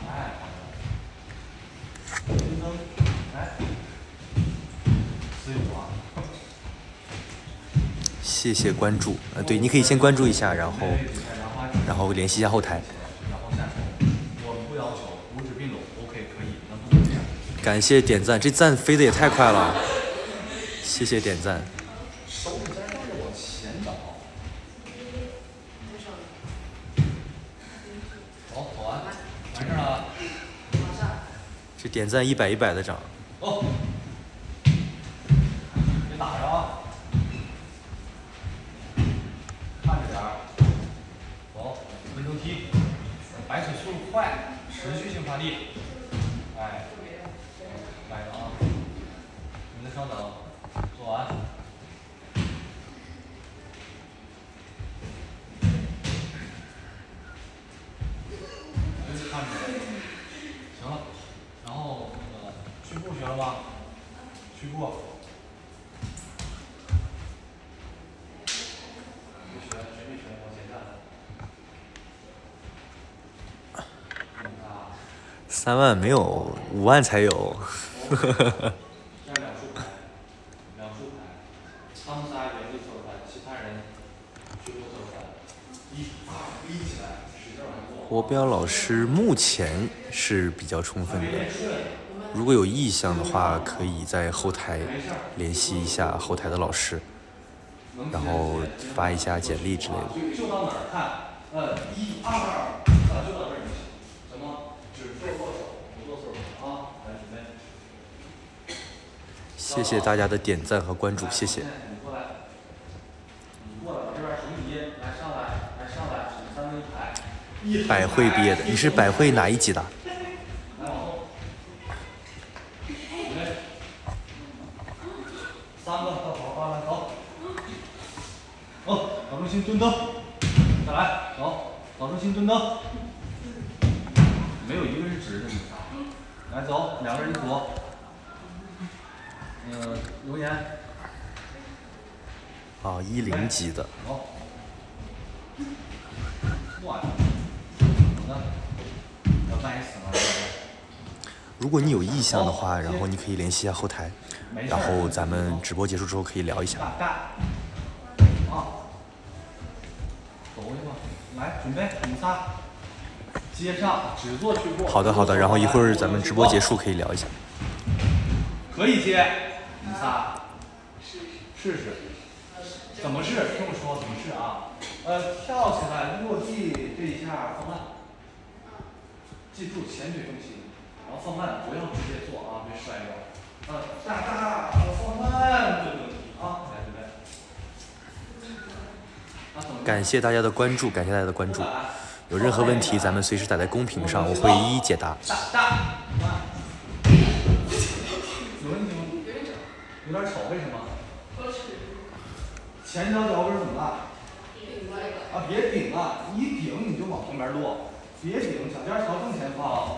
谢谢关注，呃，对，你可以先关注一下，然后然后联系一下后台。然后下手，我们不要求五指并拢，OK 可以，那不能这样。感谢点赞，这赞飞的也太快了，谢谢点赞。手指尖带着往前找。走，走完，完事儿了。这点赞一百一百的涨，别打着啊！看着点儿，走，分钟踢，摆腿速度快，持续性发力，哎，稍等，做完。三万没有，五万才有。这样两竖排，两竖排，他们仨原地侧翻，其他人屈步侧翻，一、二，立起来，使劲往标老师目前是比较充分的，如果有意向的话，可以在后台联系一下后台的老师，然后发一下简历之类的。谢谢大家的点赞和关注，谢谢。你过来，你过来，我这边手一接，来上来，来上来，三分一排。一百汇毕业的，你是百汇哪一级的？三个到头发来走，走，保重心蹲蹬，再来走，保重心蹲蹬，没有一个是直的，你，来走，两个人一组，那个留言，啊，一零级的。走，哇，好的，要掰死了，如果你有意向的话，然后你可以联系一下后台，然后咱们直播结束之后可以聊一下。干干，啊，走过去吧，来，准备，你们仨，接上，只做去过。好的好的，然后一会儿咱们直播结束可以聊一下。可以接，你仨，试试。怎么试？听我说，怎么试啊？呃，跳起来落地这一下放慢，记住前腿重心，然后放慢，不要直接做啊，别摔着。呃，大大，呃，放慢，对对对，啊，来准备。啊，怎么？感谢大家的关注，感谢大家的关注。有任何问题，咱们随时打在公屏上，我会一一解答。大大，有问题吗？有点吵，为什么？前脚脚跟怎么了？啊，别顶了，一顶你就往旁边落，别顶，脚尖朝正前方，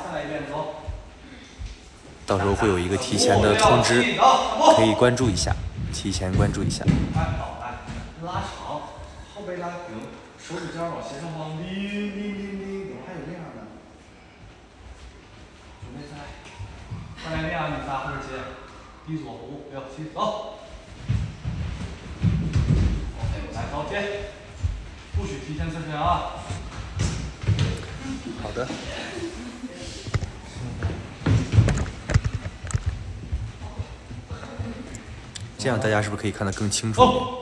到时候会有一个提前的通知，可以关注一下，提前关注一下。准备再来，再来练啊，你仨后边接，低左五六七，走。来，走接，不许提前侧身啊。好的。这样大家是不是可以看得更清楚？好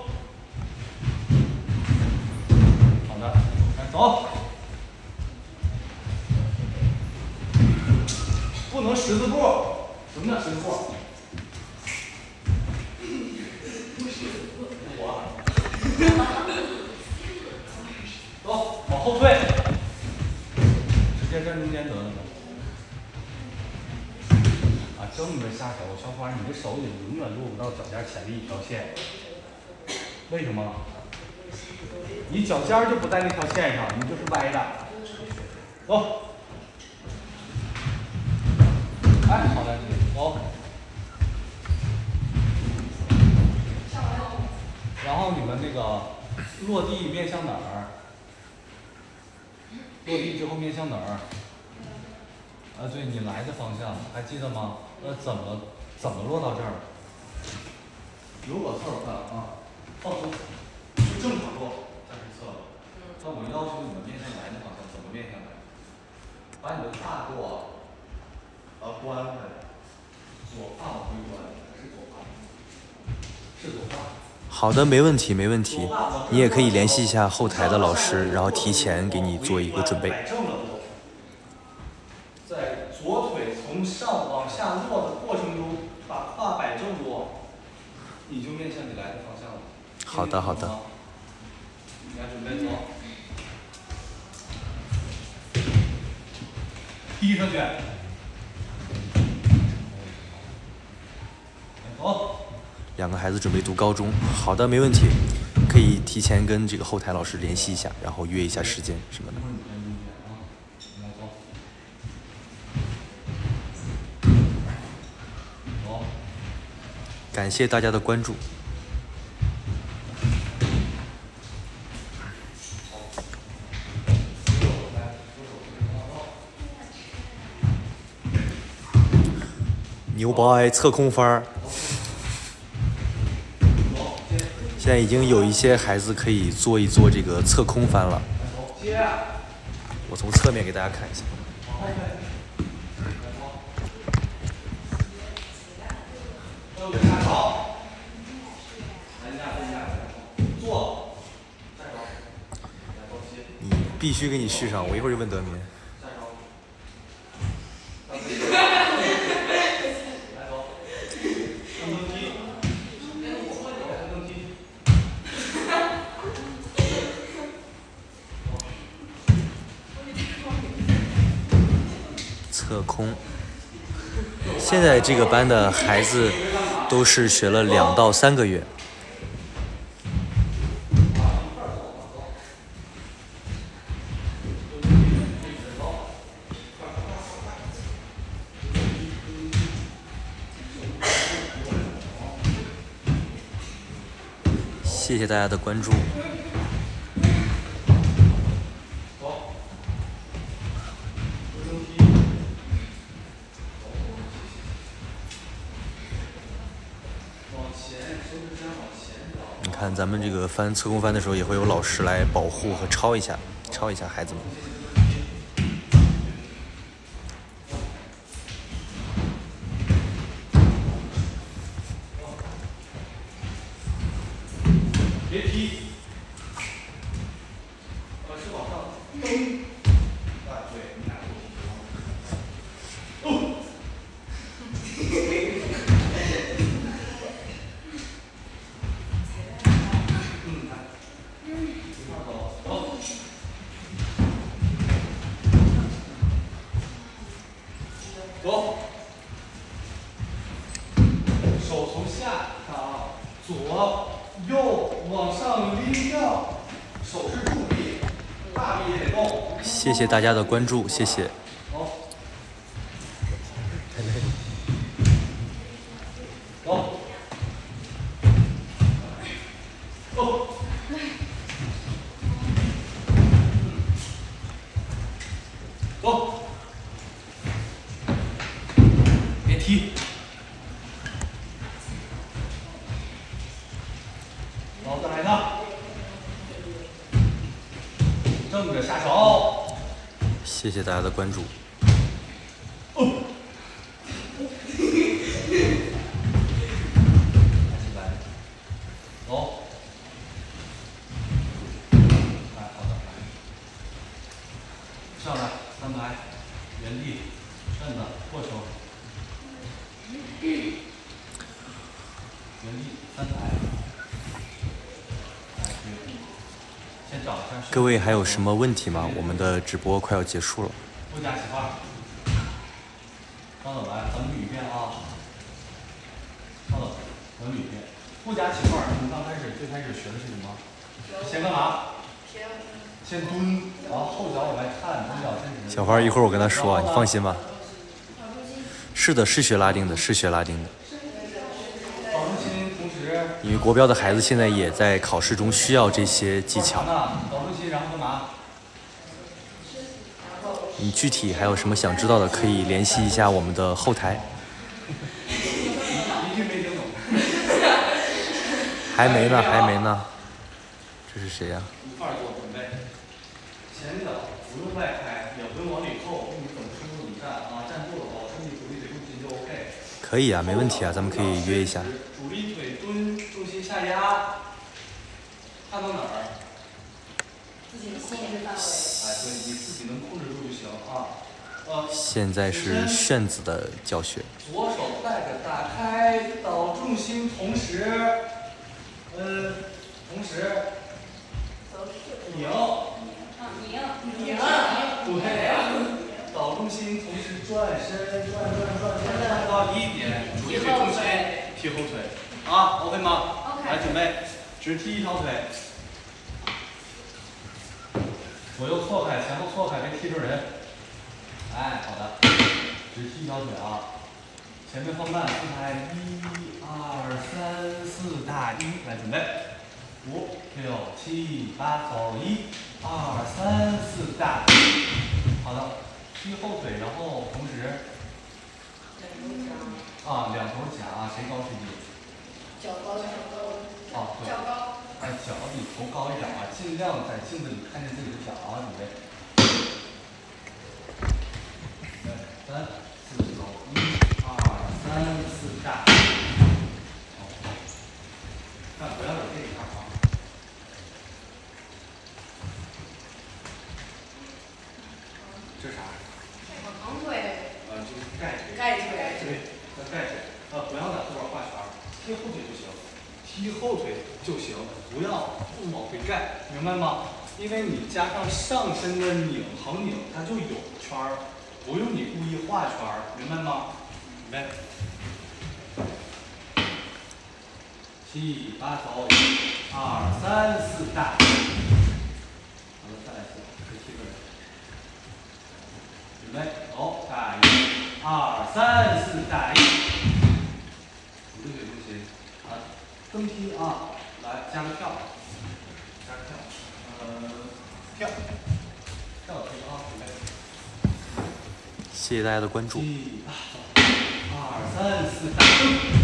的，来走。不能十字步，什么叫十字步？我。走，往后退，直接站中间得了。啊，这么下手，小花，你的手也永远落不到脚尖前的一条线。为什么？你脚尖就不在那条线上，你就是歪的。走。哎，好的，走。然后你们那个落地面向哪儿？落地之后面向哪儿？啊，对你来的方向还记得吗？那怎么怎么落到这儿？如果侧看啊，放松，就正常落，再是侧了。那我要求你们面向来的方向，怎么面向来？把你的胯给我。呃，关开，左胯往回关，是左胯，是左胯。好的，没问题，没问题。你也可以联系一下后台的老师，然后提前给你做一个准备。摆正了落，在左腿从上往下落的过程中，把胯摆正落，你就面向你来的方向了。好的，好的。两个孩子准备读高中，好的，没问题，可以提前跟这个后台老师联系一下，然后约一下时间什么的。感谢大家的关注。牛掰，侧空翻儿。现在已经有一些孩子可以做一做这个侧空翻了。我从侧面给大家看一下。你必须给你续上，我一会儿就问德民。侧空。现在这个班的孩子都是学了两到三个月。谢谢大家的关注。咱们这个翻侧空翻的时候，也会有老师来保护和抄一下，抄一下孩子们。别踢，呃，是往上蹬，啊，对，你俩都踢哦，嗯，来，一块儿走，走，走，手从下看啊，左右往上拎掉，手是助力，大力也得动。谢谢大家的关注，谢谢。走，走，走，走，别踢。好，再来一个，正着下手。谢谢大家的关注。还有什么问题吗？我们的直播快要结束了。不加起画。稍等来，咱们捋一遍啊。稍等，咱们捋一遍。不加起画，你们刚开始最开始学的是什么？先干嘛？先蹲，然后后脚往外探，中脚伸直。小花，一会儿我跟他说，你放心吧。是的，是学拉丁的，是学拉丁的。保重心，同时。因为国标的孩子现在也在考试中需要这些技巧。保重心，然后干嘛？你具体还有什么想知道的，可以联系一下我们的后台。一句没听懂。还没呢，还没呢。这是谁呀、一块儿做准备。前脚不用外开，也不用往里扣，你怎么舒服怎么站啊！站住了，保持你主力腿重心就 OK。可以啊，没问题啊，咱们可以约一下。主力腿蹲，重心下压，看到哪儿？自己的控制范围。哎，对，你自己能控制现在是炫子的教学。左手带着打开，导重心，同时，呃，同时拧，啊，拧拧对，导重心，同时转身，转转转转转到一点，主力腿重心，踢后腿，啊，OK 吗 OK 来，准备，只踢一条腿，左右错开，前后错开，别踢着人。哎，好的，直踢一条腿啊，前面放慢，四拍，一、二、三、四，大一，来准备，五、六、七、八，走，一、二、三、四，大一，好的，踢后腿，然后同时，啊，两头夹啊，谁高谁低？脚高脚高，啊，对，脚高，哎，脚比头高一点啊，尽量在镜子里看见自己的脚啊，准备。对，三四走，一二三四大。好，但不要有这一块啊。这是啥？长腿，呃，就是盖腿。盖腿对，叫盖腿。呃，不要在后边画圈儿，踢后腿就行，踢后腿就行，不要不往回盖，明白吗？因为你加上上身的拧横拧，它就有圈儿，谢谢大家的关注。一二三四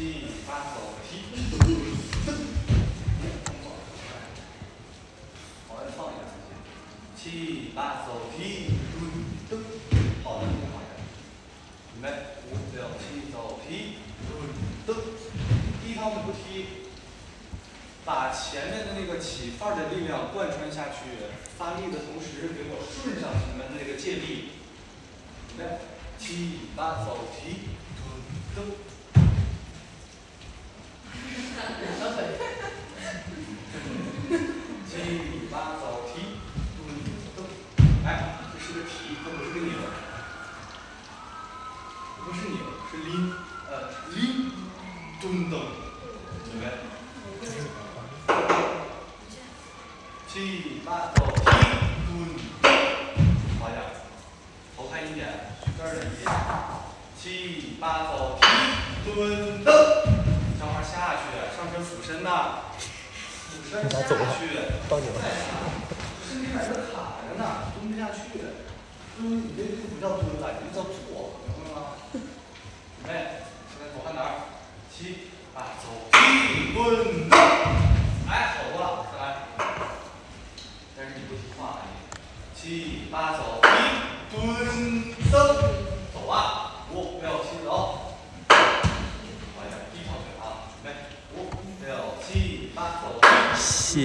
Sim.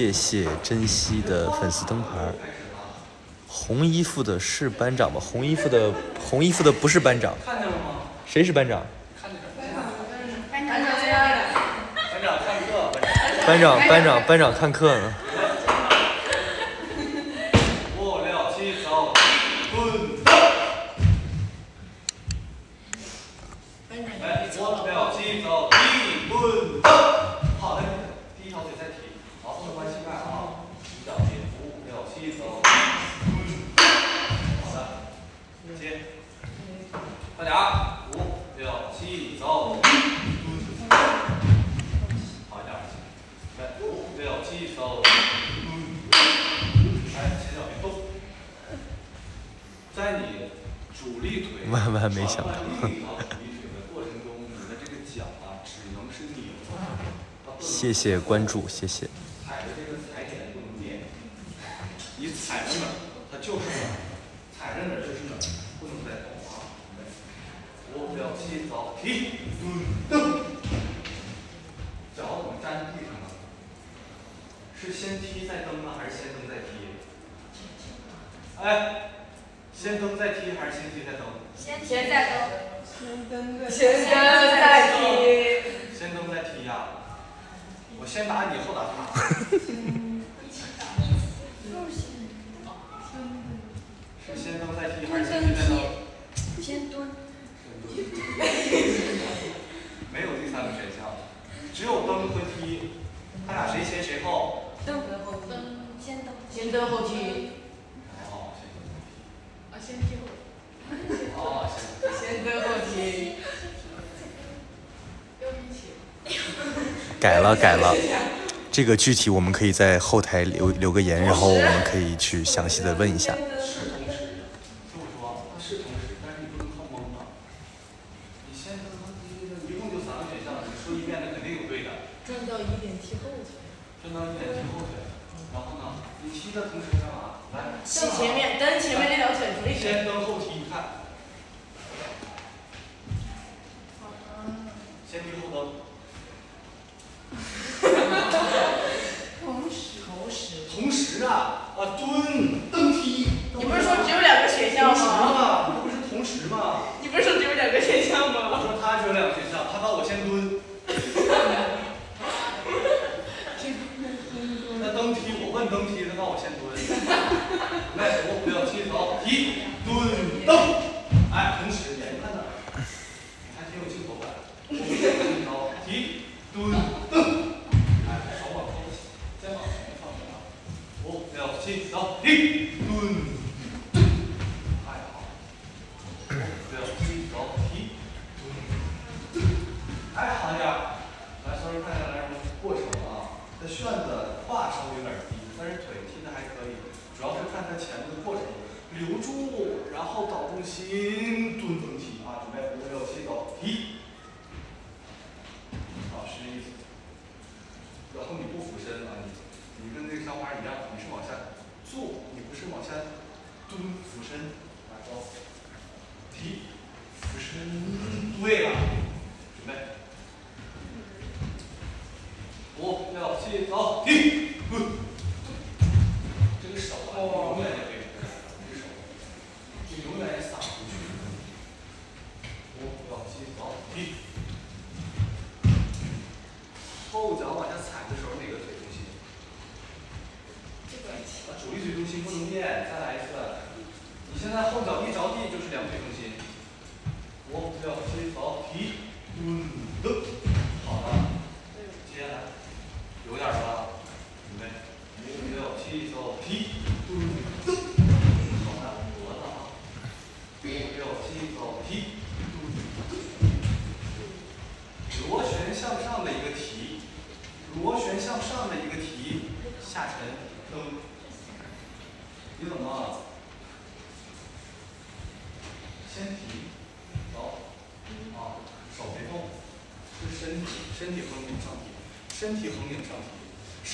谢谢珍惜的粉丝灯牌红衣服的是班长吗？红衣服的红衣服的不是班长。谁是班长班长班长班长看课呢。谢谢关注谢谢。踩着这个踩点不能变你踩着哪儿它就是哪儿踩着哪儿就是哪儿不能再动啊五六七走提脚怎么地上了是先踢再蹬呢还是先蹬再踢先蹬再踢还是先踢再蹬先踢再蹬先蹬再先蹬再踢先打你后打他。先是先再踢还是先踢再先蹲没有第三个选项。只有和踢俩谁先谁后先后踢哦先踢后哦先蹲后踢改了改了。这个具体我们可以在后台留留个言然后我们可以去详细的问一下。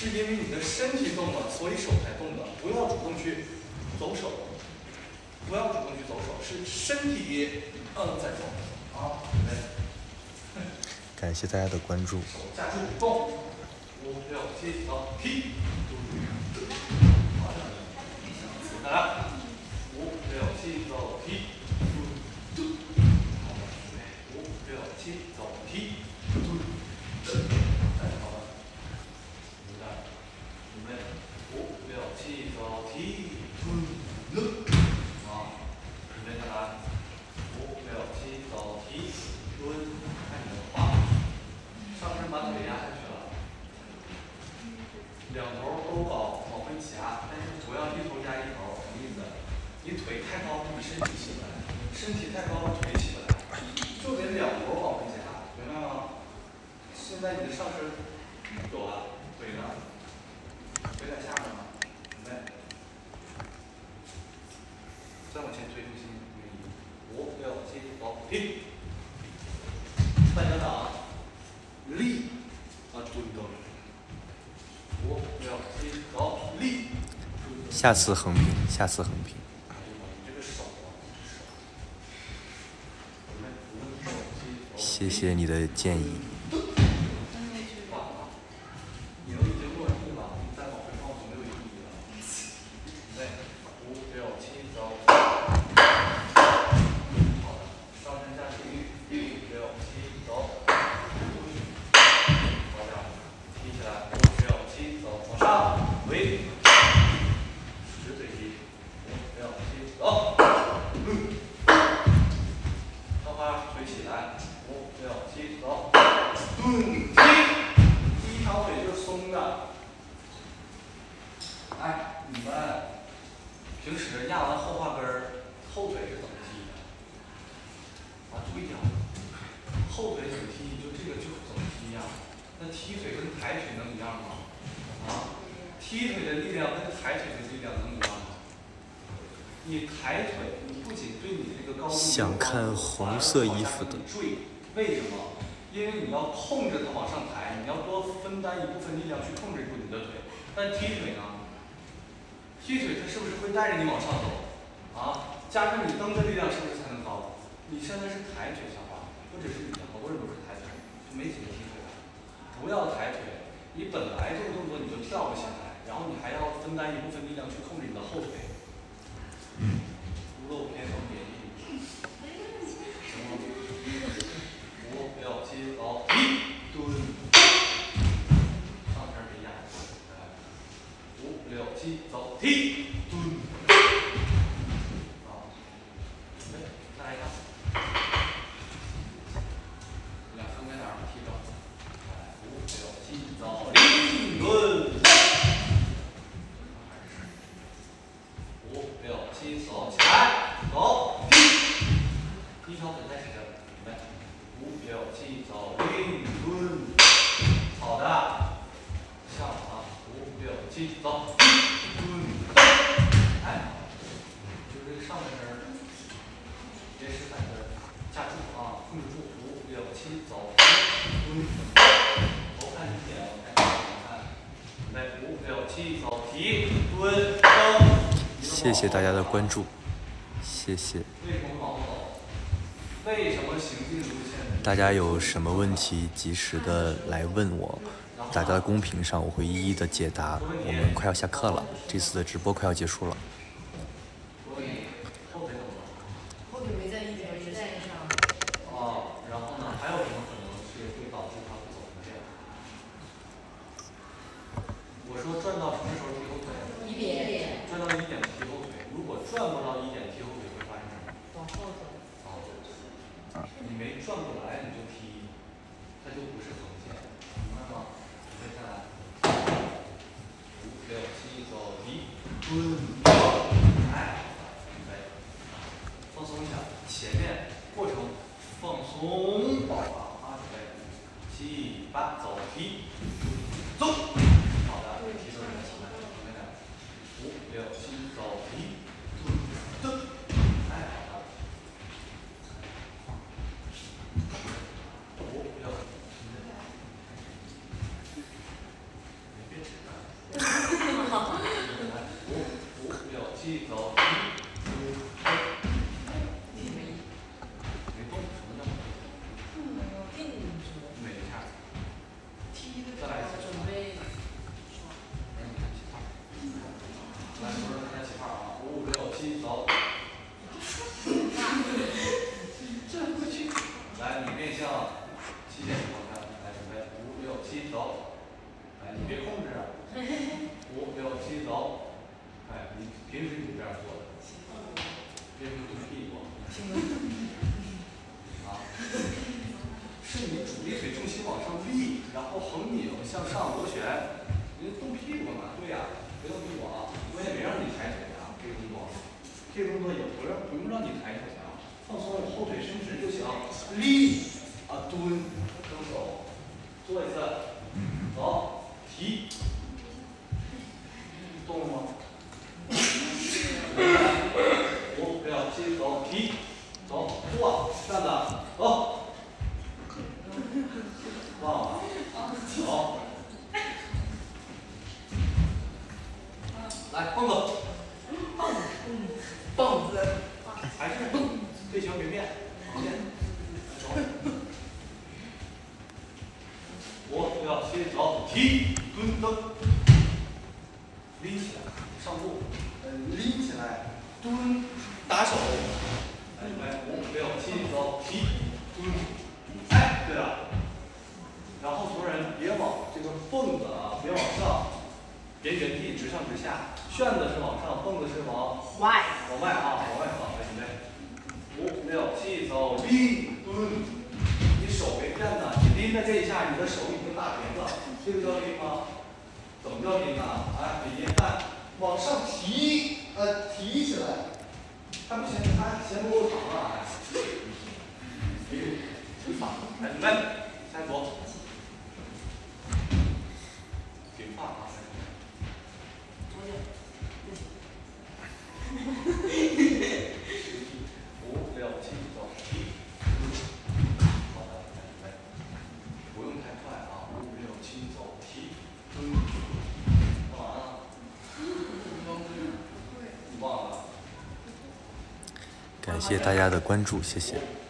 是因为你的身体动了所以手才动的不要主动去走手不要主动去走手是身体嗯在动好来感谢大家的关注。手动。下次横屏下次横屏。谢谢你的建议。着红色衣服的。坠，为什么？因为你要控制它往上抬，你要多分担一部分力量去控制住你的腿。但踢腿呢？踢腿它是不是会带着你往上走？啊，加上你蹬的力量是不是才能高？你现在是抬腿下滑，不只是你，好多人都是抬腿，就没几个踢腿的。不要抬腿，你本来这个动作你就跳不起来，然后你还要分担一部分力量去控制你的后腿。谢谢大家的关注谢谢。大家有什么问题及时的来问我打在公屏上我会一一的解答。我们快要下课了这次的直播快要结束了。include 谢谢大家的关注谢谢。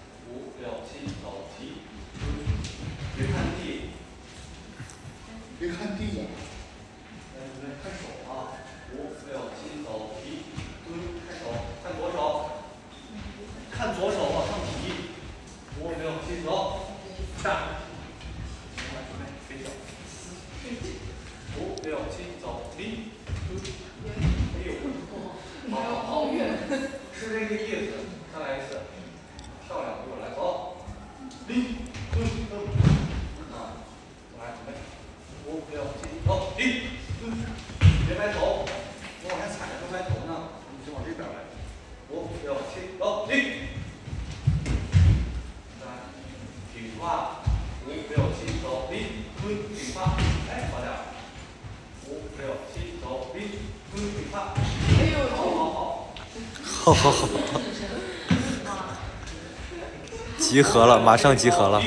集合了马上集合了。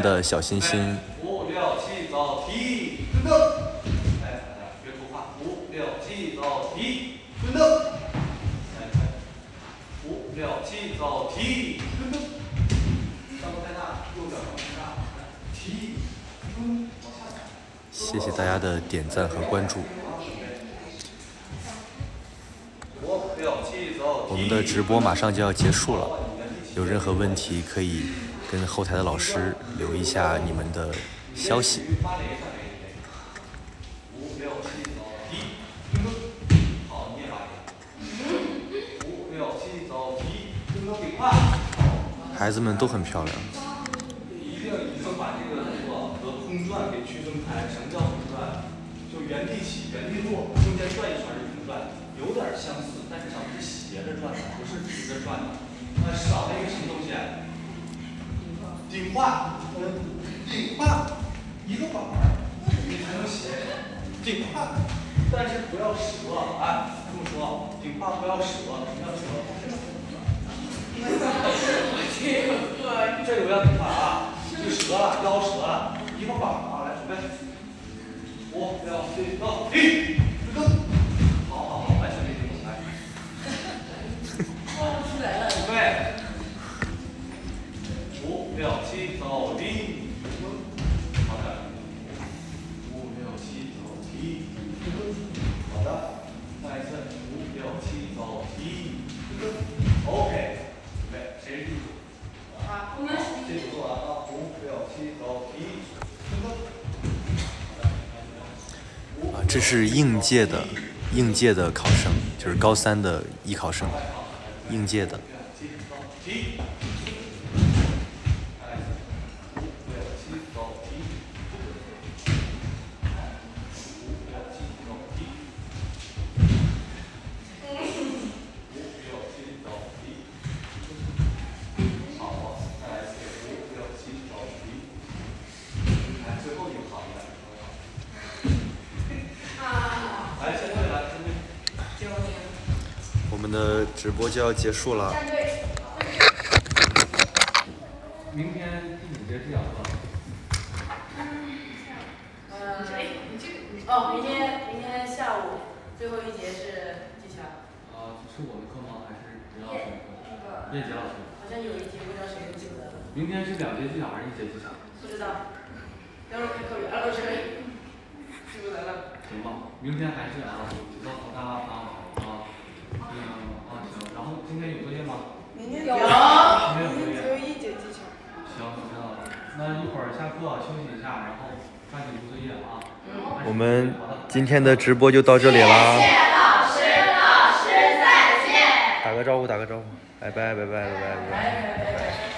的小心心。谢谢大家的点赞和关注。我们的直播马上就要结束了，有任何问题可以。跟后台的老师留一下你们的消息。孩子们都很漂亮。一定把这个动作和空转给区分开。什么叫空转？就原地起，原地落，中间转一圈空转，有点相似，但是是斜着转的，不是直着转的。那少了一个顶胯顶胯一个板你才能写顶胯但是不要折哎这么说顶胯不要折你要折这个不要顶胯啊就折了腰折了一个板啊来准备。五六七走一这是应届的应届的考生就是高三的艺考生应届的。结束了。明天替你接替啊。嗯，呃，哦，明天明天下午最后一节是技巧。呃，是我们课吗？还是李老师？叶杰老师。好像有一节，不知道谁记不得了。明天是两节技巧还是一节技巧？不知道，等会儿看课表。老师，记不来了。行吧，明天还是李老师，知道他啊啊。嗯。今天有作业吗？有。明天只有一节技巧。行，我知道了。那一会儿下课休息一下，然后抓紧做作业啊。我们今天的直播就到这里啦。谢老师，老师再见。打个招呼，打个招呼，拜拜，拜拜，拜拜，拜拜。